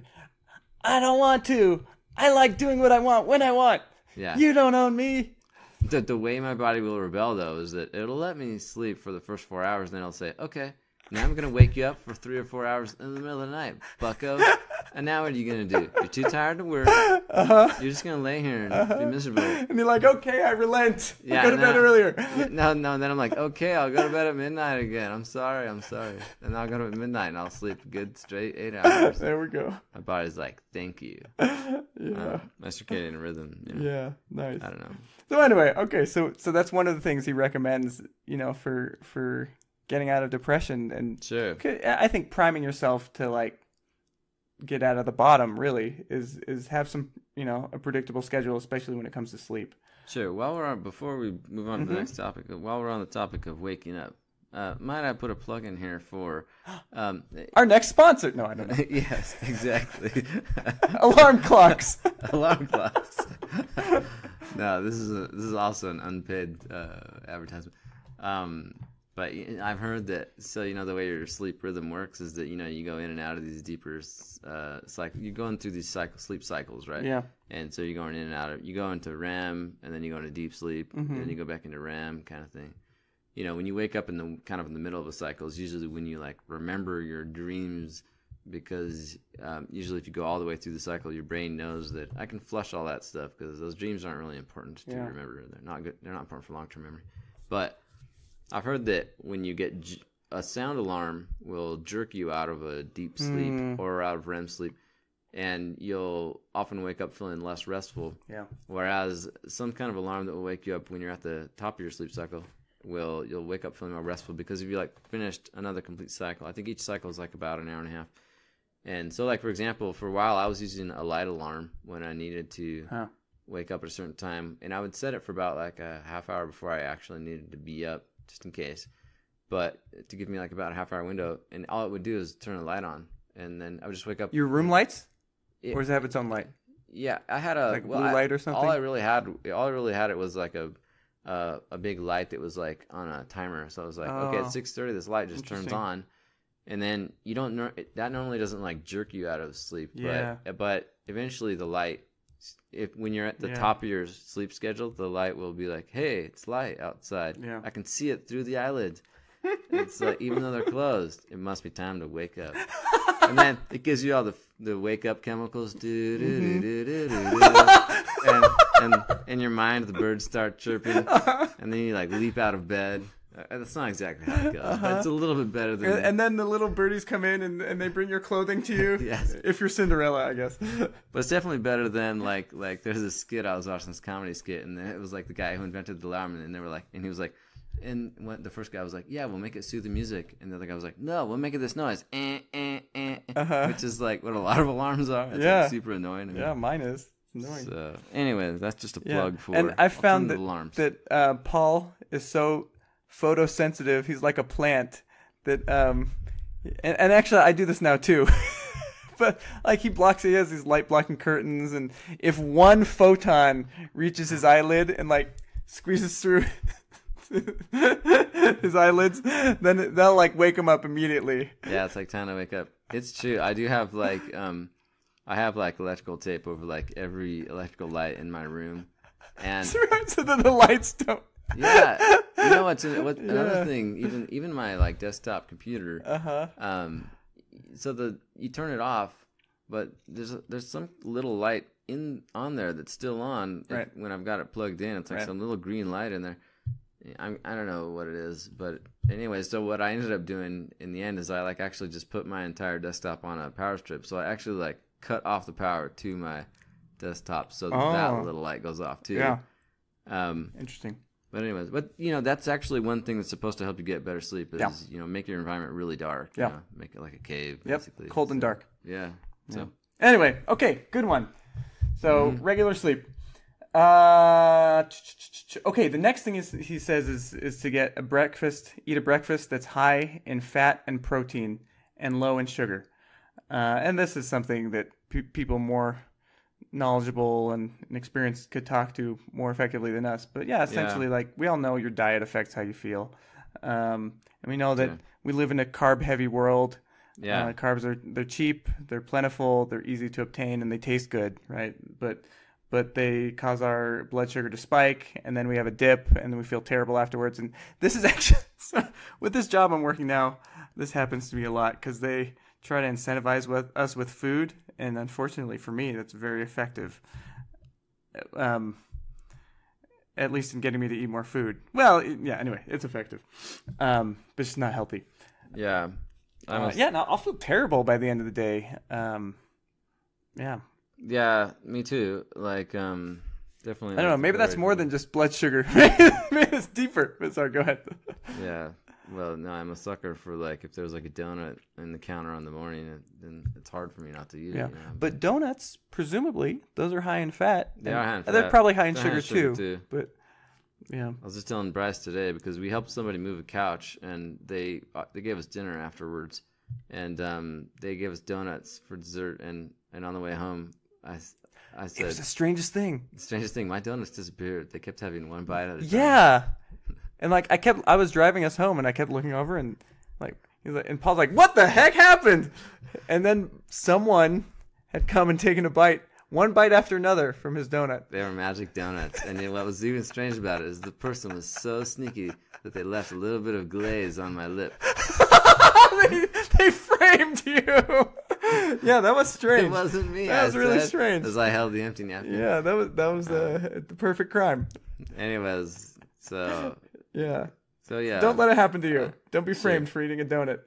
I don't want to. I like doing what I want when I want. Yeah. You don't own me. The, the way my body will rebel though is that it'll let me sleep for the first four hours, and then it'll say, "Okay, now I'm gonna wake you up for three or four hours in the middle of the night, Bucko." (laughs) and now what are you gonna do? You're too tired to work. (laughs) Uh-huh. You're just gonna lay here and be miserable. And you're like, okay, I relent. Yeah, I'll go to bed earlier. No, no. Then I'm like, okay, I'll go to bed at midnight again. I'm sorry, I'm sorry. And I'll go to midnight and I'll sleep good straight eight hours. there we go. My body's like, thank you. (laughs) Yeah. Uh, my circadian rhythm. You know, Yeah. Nice. I don't know. So anyway, okay, so so that's one of the things he recommends, you know, for for getting out of depression and Sure. I think priming yourself to like get out of the bottom really is is have some you know a predictable schedule, especially when it comes to sleep. Sure. While we're on, before we move on to the next topic, while we're on the topic of waking up, uh, might I put a plug in here for? (gasps) Um, Our next sponsor? No, I don't know. (laughs) yes, exactly. (laughs) Alarm clocks. (laughs) Alarm clocks. no, this is a, this is also an unpaid uh, advertisement. Um, but I've heard that. So you know the way your sleep rhythm works is that you know you go in and out of these deeper uh, cycle. You're going through these cycle sleep cycles, right? Yeah. And so you're going in and out of. You go into REM, and then you go into deep sleep, and Mhm. then you go back into REM, kind of thing. you know, when you wake up in the kind of in the middle of a cycle is usually when you like remember your dreams because um, usually if you go all the way through the cycle, your brain knows that I can flush all that stuff because those dreams aren't really important to Yeah. remember. They're not good. They're not important for long term memory. But I've heard that when you get j- a sound alarm will jerk you out of a deep sleep Mm. or out of REM sleep, and you'll often wake up feeling less restful. Yeah. Whereas some kind of alarm that will wake you up when you're at the top of your sleep cycle will you'll wake up feeling more restful because if you like finished another complete cycle, I think each cycle is like about an hour and a half. And so like for example, for a while I was using a light alarm when I needed to Huh. wake up at a certain time and I would set it for about like a half hour before I actually needed to be up just in case. But to give me like about a half hour window and all it would do is turn the light on and then I would just wake up Your room lights, It- or does it have its own light? yeah, I had a Like well, blue I- light or something? All I really had, all I really had, it was like a uh, a big light that was like on a timer. So I was like, okay, Oh. at six thirty, this light just turns on, and then you don't nor- that normally doesn't like jerk you out of sleep. Yeah. But but eventually the light, if when you're at the Yeah. top of your sleep schedule, the light will be like, hey, it's light outside. Yeah. I can see it through the eyelids. it's (laughs) like even though they're closed, it must be time to wake up. and then it gives you all the the wake up chemicals, do. Mm-hmm. and and in your mind the birds start chirping, (laughs) and then you like leap out of bed. Uh, That's not exactly how it goes, but it's a little bit better than. And, and then the little birdies come in and, and they bring your clothing to you. (laughs) Yes. If you're Cinderella, I guess. (laughs) But it's definitely better than like like there's this skit I was watching this comedy skit and it was like the guy who invented the alarm and they were like and he was like and what the first guy was like yeah we'll make it soothing music and the other guy was like no we'll make it this noise eh, eh, eh, eh," Uh-huh. which is like what a lot of alarms are it's Yeah. like super annoying yeah, mine is. It's annoying. so anyway that's just a Yeah. plug for and I found that, alarms that uh, Paul is so photosensitive. He's like a plant that, um, and, and actually I do this now too. (laughs) but like he blocks, he has these light blocking curtains, and if one photon reaches his eyelid and like squeezes through (laughs) his eyelids, then that'll like wake him up immediately. yeah it's like time to wake up it's true I do have like um I have like electrical tape over like every electrical light in my room and (laughs) so that the lights don't. Yeah you know what's what, Yeah. another thing even even my like desktop computer Uh huh. um so the you turn it off but there's a, there's some little light in on there that's still on if- when I've got it plugged in it's like Right. some little green light in there I'm, I don't know what it is but anyway so what I ended up doing in the end is I like actually just put my entire desktop on a power strip so I actually like cut off the power to my desktop so that, Oh. that little light goes off too Yeah. um Interesting. But anyways, but you know that's actually one thing that's supposed to help you get better sleep is Yeah. you know make your environment really dark. you Yeah. know, make it like a cave. Yep. Basically. Cold and dark. Yeah. So Anyway, okay, good one. So Mm-hmm. regular sleep. Uh, okay. The next thing is he says is is to get a breakfast, eat a breakfast that's high in fat and protein and low in sugar. Uh, and this is something that pe- people more knowledgeable and, and experienced could talk to more effectively than us. But yeah, essentially, like we all know, your diet affects how you feel, um, and we know that Yeah. we live in a carb-heavy world. yeah. Uh, carbs are they're cheap, they're plentiful, they're easy to obtain, and they taste good, right? But but they cause our blood sugar to spike, and then we have a dip, and then we feel terrible afterwards. And this is (laughs) actually (laughs) with this job I'm working now. This happens to me a lot because they try to incentivize with us with food, and unfortunately for me, that's very effective. Um, at least in getting me to eat more food. Well, yeah. Anyway, it's effective, um, but it's not healthy. yeah. I Uh, yeah, no, I'll feel terrible by the end of the day. Um, yeah, yeah. Me too. Like um, definitely. I don't know. Maybe that's more than just blood sugar. (laughs) maybe it's deeper. But sorry, go ahead. Yeah. Well, no, I'm a sucker for like if there's like a donut in the counter on the morning, then it's hard for me not to eat Yeah, it. You know? but donuts, presumably, those are high in fat. They And- are high in and They're probably high in sugar, high in sugar, too, too. But yeah, I was just telling Bryce today because we helped somebody move a couch and they uh, they gave us dinner afterwards, and um, they gave us donuts for dessert. And, and on the way home, I it said, it was the strangest thing. the strangest thing, my donuts disappeared. They kept having one bite at a time. Yeah, and like I kept, I was driving us home, and I kept looking over, and like, he's like, and Paul's like, "What the heck happened?" And then someone had come and taken a bite one bite after another from his donut. They were magic donuts, and you know, what was even strange about it is the person was so sneaky that they left a little bit of glaze on my lip. (laughs) they, they framed you. yeah, that was strange. It wasn't me. That I was really strange. As I held the empty napkin. Yeah, that was that was uh, the perfect crime. Anyways, so Yeah. so yeah. Don't let it happen to you. Don't be framed for eating a donut.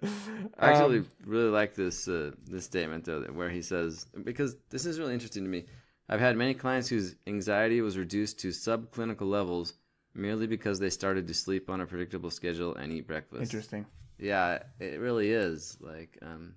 I (laughs) actually Um, really like this uh, this statement though, where he says because this is really interesting to me. I've had many clients whose anxiety was reduced to subclinical levels merely because they started to sleep on a predictable schedule and eat breakfast. interesting. Yeah, it really is. Like, um,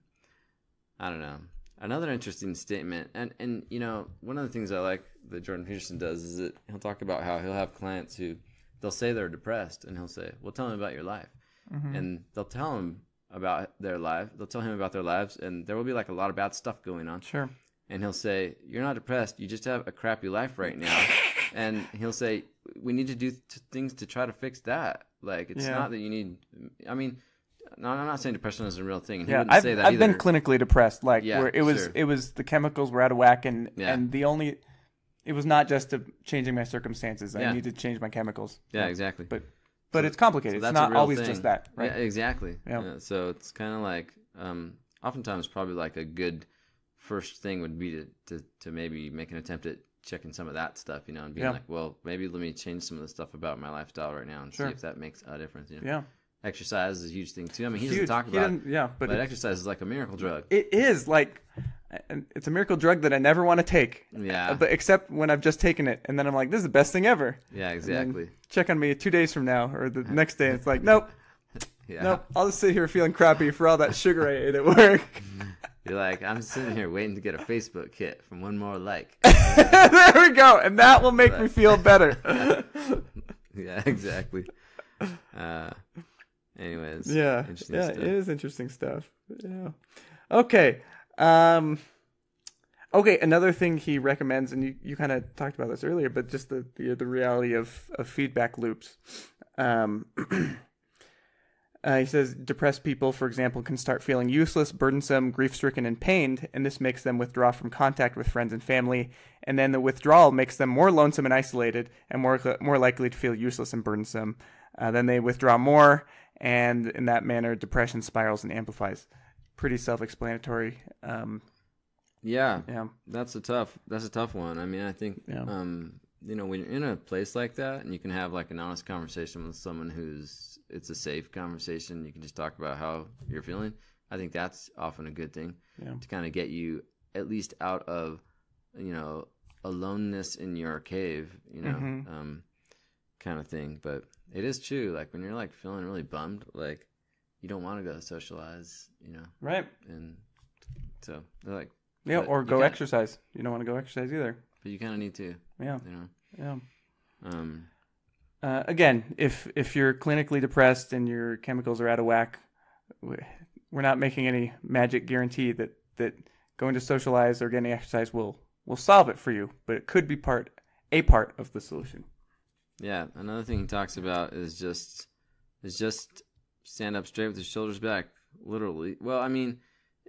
I don't know. Another interesting statement, and and you know, one of the things I like that Jordan Peterson does is that he'll talk about how he'll have clients who they'll say they're depressed, and he'll say, "Well, tell me about your life," mm-hmm. and they'll tell him about their life. They'll tell him about their lives, and there will be like a lot of bad stuff going on Sure. and he'll say, "You're not depressed. You just have a crappy life right now." (laughs) and he'll say, "We need to do t- things to try to fix that. Like it's Yeah. not that you need. I mean, no, I'm not saying depression is a real thing. And he Yeah, wouldn't I've, say that I've been clinically depressed. Like Yeah, where it was sure. it was the chemicals were out of whack, and Yeah. and the only it was not just a changing my circumstances. I need to change my chemicals. yeah, exactly. But but it's complicated. it's that's a not always thing. just that, right? Yeah, exactly. Yeah. Yeah, so it's kind of like, um, oftentimes, probably like a good first thing would be to, to, to maybe make an attempt at checking some of that stuff, you know, and being Yeah. like, well, maybe let me change some of the stuff about my lifestyle right now and Sure. see if that makes a difference. You know? Yeah. Exercise is a huge thing too. I mean, he Huge. doesn't talk about, doesn't- yeah, but, but exercise is like a miracle drug. it is like it's a miracle drug that I never want to take. Yeah. Uh, But except when I've just taken it, and then I'm like, this is the best thing ever. Yeah, exactly. Check on me two days from now or the (laughs) next day. It's like, nope, (laughs) Yeah. nope. I'll just sit here feeling crappy for all that sugar I ate at work. (laughs) You're like, I'm sitting here waiting to get a Facebook hit from one more like. there we go, and that will make me feel better. yeah, exactly. Uh, anyways. yeah, yeah, stuff. it is interesting stuff. Yeah. Okay. Um. Okay, another thing he recommends, and you, you kind of talked about this earlier, but just the the, the reality of, of feedback loops. Um, (clears throat) uh, he says depressed people, for example, can start feeling useless, burdensome, grief stricken, and pained, and this makes them withdraw from contact with friends and family. And then the withdrawal makes them more lonesome and isolated, and more more likely to feel useless and burdensome. Uh, then they withdraw more, and in that manner, depression spirals and amplifies. Pretty self-explanatory. Um, Yeah. yeah, That's a tough. That's a tough one. I mean, I think, Yeah. um, you know, when you're in a place like that and you can have like an honest conversation with someone who's, it's a safe conversation. You can just talk about how you're feeling. I think that's often a good thing Yeah. to kind of get you at least out of, you know, aloneness in your cave, you know, Mhm. um, kind of thing. But it is true. Like when you're like feeling really bummed, like you don't want to go socialize, you know, right. and so they're like, Yeah, or go exercise. You don't want to go exercise either. but you kind of need to, Yeah, you know. yeah. Um, Uh, again, if if you're clinically depressed and your chemicals are out of whack, we- we're not making any magic guarantee that that going to socialize or getting exercise will will solve it for you. But it could be part a part of the solution. yeah, another thing he talks about is just is just stand up straight with your shoulders back, literally. Well, I mean,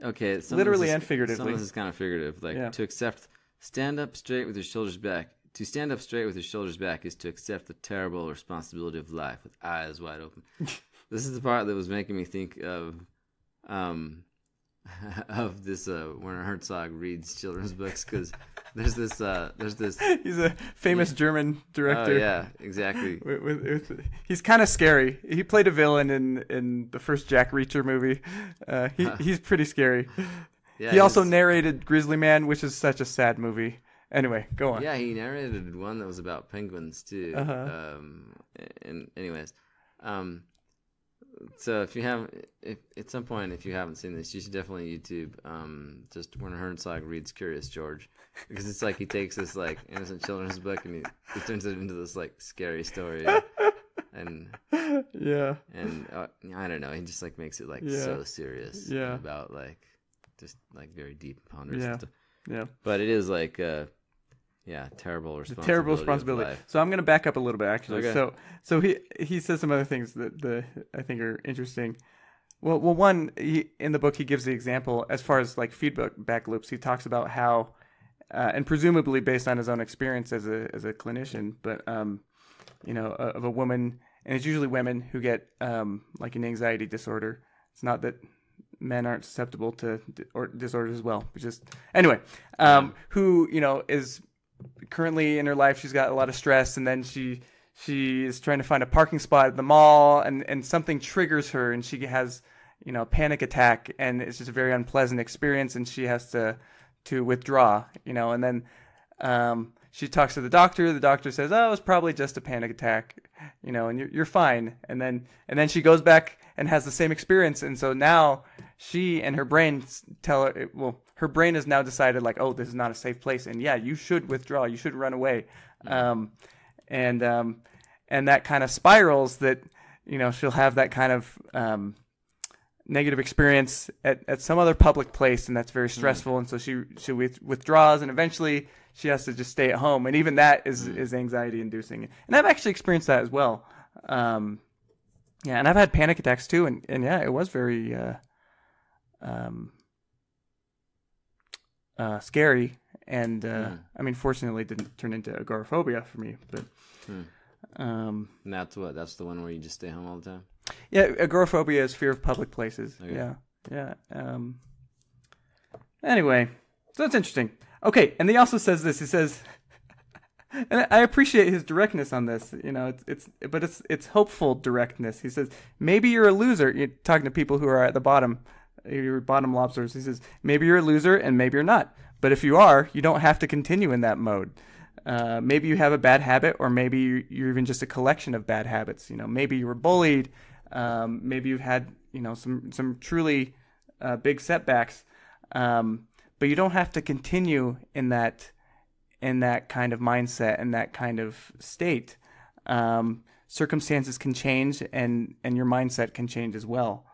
okay, Literally and figuratively. Some of this is kind of figurative, like Yeah. to accept stand up straight with your shoulders back. To stand up straight with your shoulders back is to accept the terrible responsibility of life with eyes wide open. (laughs) this is the part that was making me think of um (laughs) of this uh Werner Herzog reads children's books because there's this uh there's this (laughs) He's a famous German director. oh yeah exactly (laughs) With, with, with, he's kind of scary. He played a villain in, in the first Jack Reacher movie. Uh, he he's pretty scary. yeah he also narrated Grizzly Man, which is such a sad movie. Anyway, go on. yeah he narrated one that was about penguins too Uh-huh. um and anyways um so if you have if at some point if you haven't seen this you should definitely YouTube um just Werner Herzog reads Curious George because it's like he takes this like innocent children's book and he, he turns it into this like scary story and (laughs) yeah. and uh, I don't know he just like makes it like Yeah. so serious Yeah. about like just like very deep and ponderous Yeah. stuff. Yeah. but it is like uh yeah terrible responsibility a terrible responsibility. So I'm going to back up a little bit actually. Okay. So so he he says some other things that the I think are interesting. Well, well, one he, in the book he gives the example as far as like feedback back loops. He talks about how uh, and presumably based on his own experience as a as a clinician, but um, you know, uh, of a woman, and it's usually women who get um, like an anxiety disorder. It's not that men aren't susceptible to di- or disorders as well. But just anyway, um, who you know is currently in her life she's got a lot of stress, and then she she is trying to find a parking spot at the mall, and and something triggers her, and she has you know a panic attack, and it's just a very unpleasant experience, and she has to to withdraw, you know, and then um, she talks to the doctor. The doctor says, "Oh, it was probably just a panic attack," you know, and you're you're fine. And then and then she goes back and has the same experience, and so now she and her brain tell her, well, her brain has now decided like, "Oh, this is not a safe place," and yeah, you should withdraw. You should run away. Um, and um, and that kind of spirals that you know she'll have that kind of um, negative experience at, at some other public place and that's very stressful. And so she she with, withdraws and eventually she has to just stay at home. And even that is is anxiety inducing. And i've actually experienced that as well. Um yeah and i've had panic attacks too. And, and yeah it was very uh um uh scary and uh Hmm. i mean fortunately it didn't turn into agoraphobia for me but Hmm. um And that's what. That's the one where you just stay home all the time. yeah, agoraphobia is fear of public places. Okay. Yeah, yeah. Um, anyway, so that's interesting. Okay, and he also says this. He says, (laughs) and I appreciate his directness on this. You know, it's it's but it's it's hopeful directness. He says maybe you're a loser. You're talking to people who are at the bottom, you're bottom lobsters. He says maybe you're a loser and maybe you're not. But if you are, you don't have to continue in that mode. Uh, maybe you have a bad habit, or maybe you- you're even just a collection of bad habits. You know, maybe you were bullied. Um, maybe you've had you know some some truly uh, big setbacks, um, but you don't have to continue in that in that kind of mindset and that kind of state. Um, circumstances can change, and and your mindset can change as well.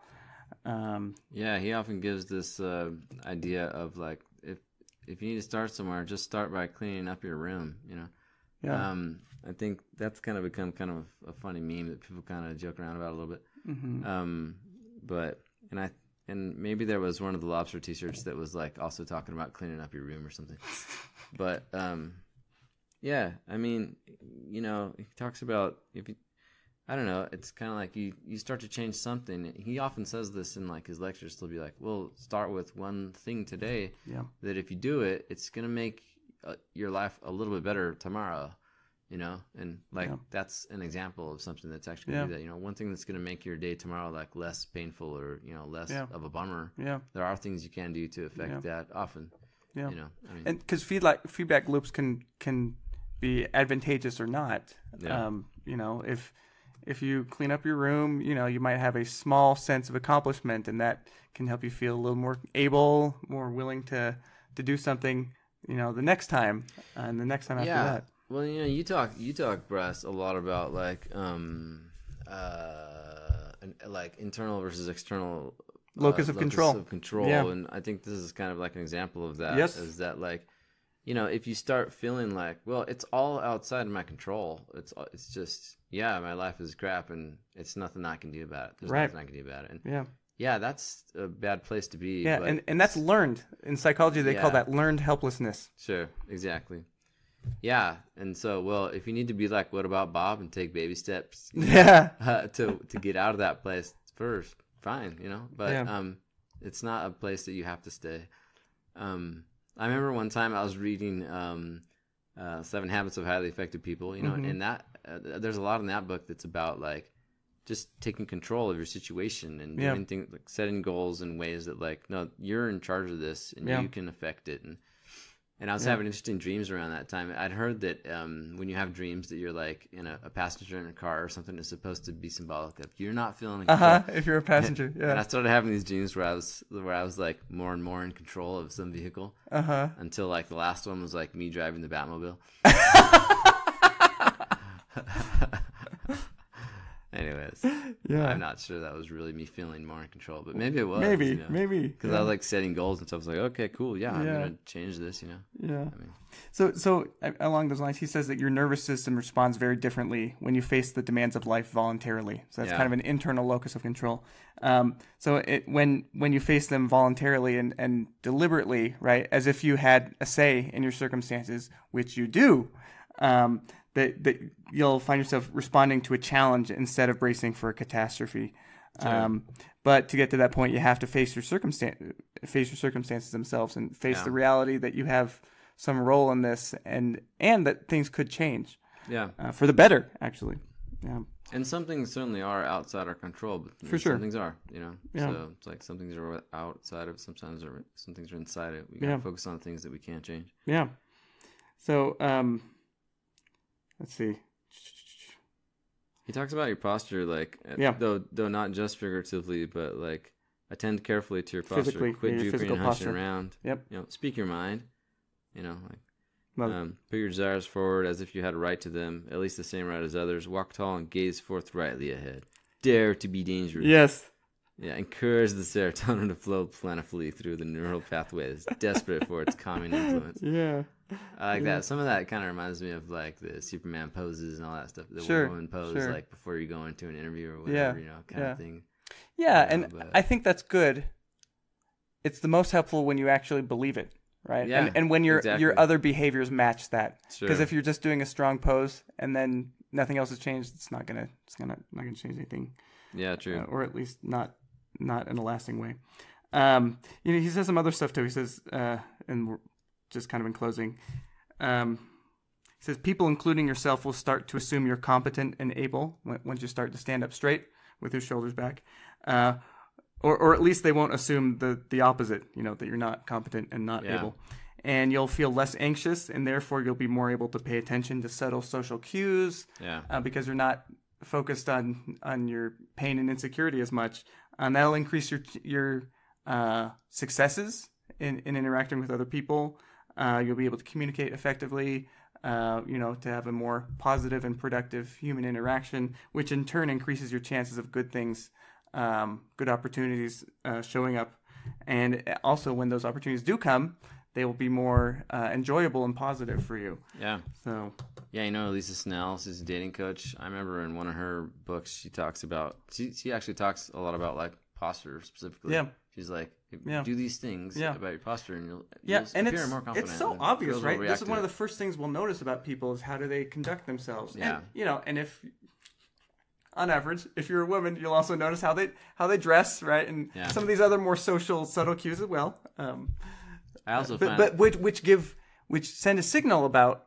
Um, Yeah, he often gives this uh, idea of like if if you need to start somewhere, just start by cleaning up your room. You know. yeah. Um, I think that's kind of become kind of a funny meme that people kind of joke around about a little bit. hmm Um, but and I and maybe there was one of the lobster T-shirts that was like also talking about cleaning up your room or something. (laughs) but um, yeah, I mean, you know, he talks about if you, I don't know, it's kind of like you you start to change something. He often says this in like his lectures. He'll be like, "Well, start with one thing today Yeah. that if you do it, it's gonna make uh, your life a little bit better tomorrow." You know, and like Yeah. that's an example of something that's actually gonna Yeah. do that. You know, one thing that's gonna make your day tomorrow like less painful or you know less Yeah. of a bummer. Yeah. There are things you can do to affect that often. Yeah. You know, I mean, and because feedback feedback loops can can be advantageous or not. Yeah. Um, you know, if if you clean up your room, you know, you might have a small sense of accomplishment, and that can help you feel a little more able, more willing to to do something. You know, the next time, and the next time after yeah. that. Well, you know, you talk you talk, Bryce, a lot about like um uh like internal versus external uh, Locus of control. of control, Yeah. and I think this is kind of like an example of that. Yes. is that like you know if you start feeling like well it's all outside of my control it's it's just yeah my life is crap and it's nothing I can do about it there's Right. nothing I can do about it and Yeah, yeah that's a bad place to be yeah, and and that's learned in psychology. They call that learned helplessness. Sure, exactly. Yeah, and so well, if you need to be like, what about Bob, and take baby steps (laughs) Yeah, (laughs) uh, to to get out of that place first, fine, you know. But Yeah. um, it's not a place that you have to stay. Um, I remember one time I was reading um, uh, Seven Habits of Highly Effective People, you know, Mhm. and that uh, there's a lot in that book that's about like just taking control of your situation and Yeah. doing things like setting goals in ways that like no, you're in charge of this and Yeah. you can affect it and. And I was Yeah. having interesting dreams around that time. I'd heard that um, when you have dreams that you're like in a, a passenger in a car or something is supposed to be symbolic of you're not feeling uh huh. If you're a (laughs) passenger, yeah. And I started having these dreams where I was where I was like more and more in control of some vehicle uh huh. until like the last one was like me driving the Batmobile. (laughs) (laughs) Anyways, Yeah. I'm not sure that was really me feeling more in control, but maybe it was. maybe, you know? maybe. Because yeah. I was like setting goals and stuff. I was like, okay, cool, yeah, I'm Yeah. gonna change this. You know, Yeah. I mean, So, so along those lines, he says that your nervous system responds very differently when you face the demands of life voluntarily. So that's Yeah. kind of an internal locus of control. Um, so it, when when you face them voluntarily and, and deliberately, right, as if you had a say in your circumstances, which you do, um, that that you'll find yourself responding to a challenge instead of bracing for a catastrophe. Um, but to get to that point, you have to face your circumstance, face your circumstances themselves, and face Yeah. the reality that you have some role in this, and and that things could change yeah. uh, for the better, actually. Yeah, And some things certainly are outside our control, but For sure. some things are, you know. Yeah. So it's like some things are outside of, sometimes are, some things are inside it. We gotta Yeah. focus on things that we can't change. yeah. So, um, let's see. He talks about your posture, like, uh, Yeah. though though not just figuratively, but like attend carefully to your posture. Physically, Quit your physical and posture. around. Yep. You know, speak your mind. You know, like Well, um, put your desires forward as if you had a right to them, at least the same right as others. Walk tall and gaze forthrightly ahead. Dare to be dangerous. yes. Yeah, encourage the serotonin to flow plentifully through the neural pathways, desperate for its calming influence. (laughs) Yeah. I like that. Some of that kind of reminds me of like the Superman poses and all that stuff. The Sure, Wonder Woman pose, sure. like before you go into an interview or Yeah, whatever, you know, kind yeah. of thing. Yeah, Yeah, and but- I think that's good. It's the most helpful when you actually believe it, right? Yeah, and, and when your exactly. your other behaviors match that. Because Sure. if you're just doing a strong pose and then nothing else has changed, it's not gonna it's gonna not gonna change anything, Yeah, true. uh, or at least not not in a lasting way. Um, you know, he says some other stuff too. He says, uh, and just kind of in closing. Um, he says people, including yourself, will start to assume you're competent and able once you start to stand up straight with your shoulders back, uh, or or at least they won't assume the the opposite. You know that you're not competent and not Yeah. able, and you'll feel less anxious, and therefore you'll be more able to pay attention to subtle social cues yeah. uh, because you're not focused on on your pain and insecurity as much. And that'll increase your your uh, successes in, in interacting with other people. Uh, you'll be able to communicate effectively. Uh, you know, to have a more positive and productive human interaction, which in turn increases your chances of good things, um, good opportunities uh, showing up, and also when those opportunities do come, they will be more uh, enjoyable and positive for you. Yeah. So, Yeah, you know, Lisa Snell, she's a dating coach. I remember in one of her books, she talks about, she, she actually talks a lot about like posture specifically. Yeah. She's like, Yeah. do these things Yeah. about your posture and you'll, Yeah, you'll and appear it's more confident. it's so obvious, right? This is one of the first things we'll notice about people is how do they conduct themselves. Yeah. And, you know, and if on average, if you're a woman, you'll also notice how they how they dress, right? And Yeah. some of these other more social subtle cues as well. Um, I also but find, but which which give which send a signal about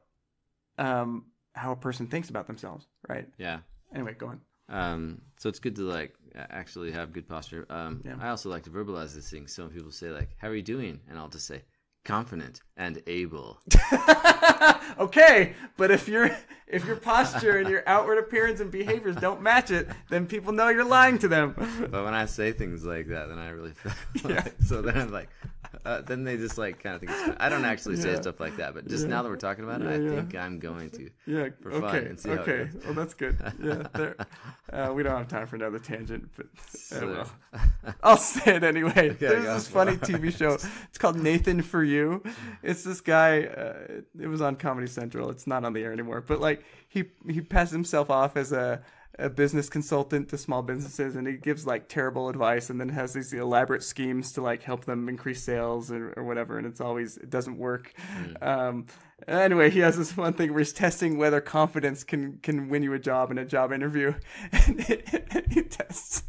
um, how a person thinks about themselves, right? yeah. Anyway, go on. Um, so it's good to like actually have good posture. Um, Yeah. I also like to verbalize these things. Some people say like, "How are you doing?" and I'll just say, "Confident and able." (laughs) okay, but if your if your posture and your outward appearance and behaviors don't match it, then people know you're lying to them. but when I say things like that, then I really feel. (laughs) Yeah. (laughs) Like, so then I'm like, (laughs) uh, then they just like kind of think. It's. I don't actually say Yeah. stuff like that, but just Yeah. now that we're talking about it, Yeah, I think I'm going to. Yeah. for fun okay. and see how it okay. goes. Well, that's good. Yeah. (laughs) There, uh, we don't have time for another tangent, but uh, well. I'll say it anyway. There's this funny. TV (laughs) show. It's called Nathan for You. It's this guy. Uh, it was on Comedy Central. It's not on the air anymore. But like he he passes himself off as a a business consultant to small businesses and he gives like terrible advice and then has these elaborate schemes to like help them increase sales or, or whatever and it's always it doesn't work. Um anyway he has this one thing where he's testing whether confidence can can win you a job in a job interview. (laughs) And he tests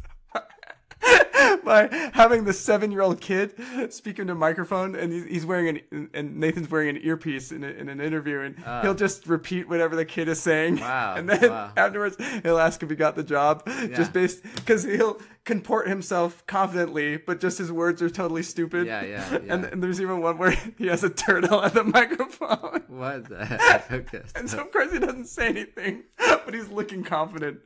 (laughs) by having the seven-year-old kid speak into a microphone, and he's, wearing an and Nathan's wearing an earpiece in, a, in an interview, and Ah. he'll just repeat whatever the kid is saying. Wow, (laughs) And then wow. afterwards, he'll ask if he got the job, Yeah. just based because he'll comport himself confidently, but just his words are totally stupid. Yeah, yeah, (laughs) yeah. And, and there's even one where he has a turtle at the microphone. (laughs) What the (laughs) heck? Okay. And so of course he doesn't say anything, but he's looking confident.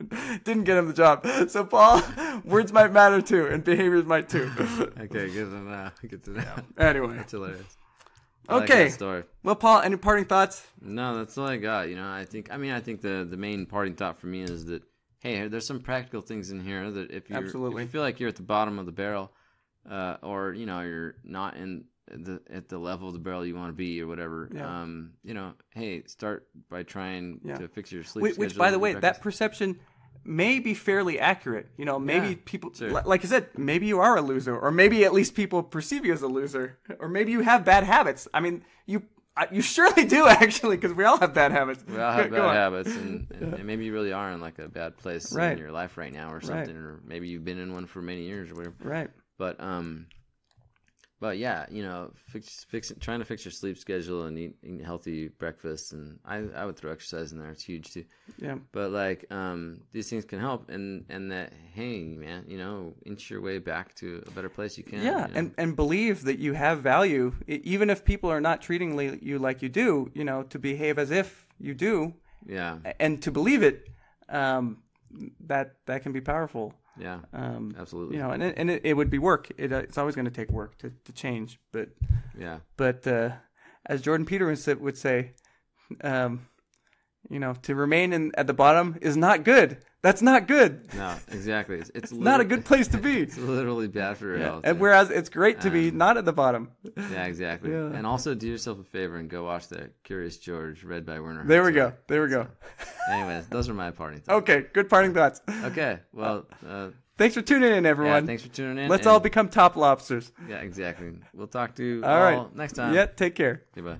Didn't get him the job. So Paul, words might matter too, and behaviors might too. Okay, good to know. Good to know. Anyway, That's hilarious. I Okay. story. well, Paul, any parting thoughts? No, that's all I got. You know, I think. I mean, I think the the main parting thought for me is that hey, there's some practical things in here that if you Absolutely. if you feel like you're at the bottom of the barrel, uh, or you know you're not in the at the level of the barrel you want to be or whatever, Yeah. um, you know, hey, start by trying Yeah. to fix your sleep Which, which by the way, that perception may be fairly accurate. You know, maybe Yeah, people, sure. like I said, maybe you are a loser, or maybe at least people perceive you as a loser, or maybe you have bad habits. I mean, you you surely do (laughs) actually, because we all have bad habits. we all have Go bad on. habits, and, (laughs) and, and maybe you really are in like a bad place Right. in your life right now, or something, or maybe you've been in one for many years or whatever. Right. But um, but yeah, you know, fix fix trying to fix your sleep schedule and eat, eat healthy breakfast, and I I would throw exercise in there. It's huge too. Yeah. But like um, these things can help, and and that hey man, you know, inch your way back to a better place you can. Yeah, you know? and and believe that you have value, even if people are not treating you like you do. You know, to behave as if you do, yeah, and to believe it. Um, that that can be powerful. Yeah, Um, absolutely. you know, and it, and it, it would be work. It, uh, it's always going to take work to, to change. But yeah, but uh, as Jordan Peterson would say, um, you know, to remain in at the bottom is not good. That's not good. no, exactly. It's, it's, (laughs) It's not a good place to be. (laughs) It's literally bad for your health. And yeah. whereas it's great to be Um, not at the bottom. Yeah, exactly. Yeah. And also do yourself a favor and go watch the Curious George read by Werner. There we go. There we go. Anyways, those are my parting thoughts. Okay, good parting thoughts. Okay. Well, uh, Thanks for tuning in, yeah, everyone. thanks for tuning in. Let's all become top lobsters. Yeah, exactly. We'll talk to you All all, right. next time. Yeah, take care. Goodbye.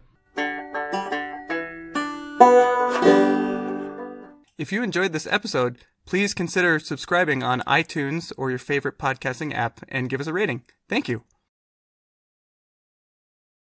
If you enjoyed this episode, please consider subscribing on iTunes or your favorite podcasting app and give us a rating. Thank you.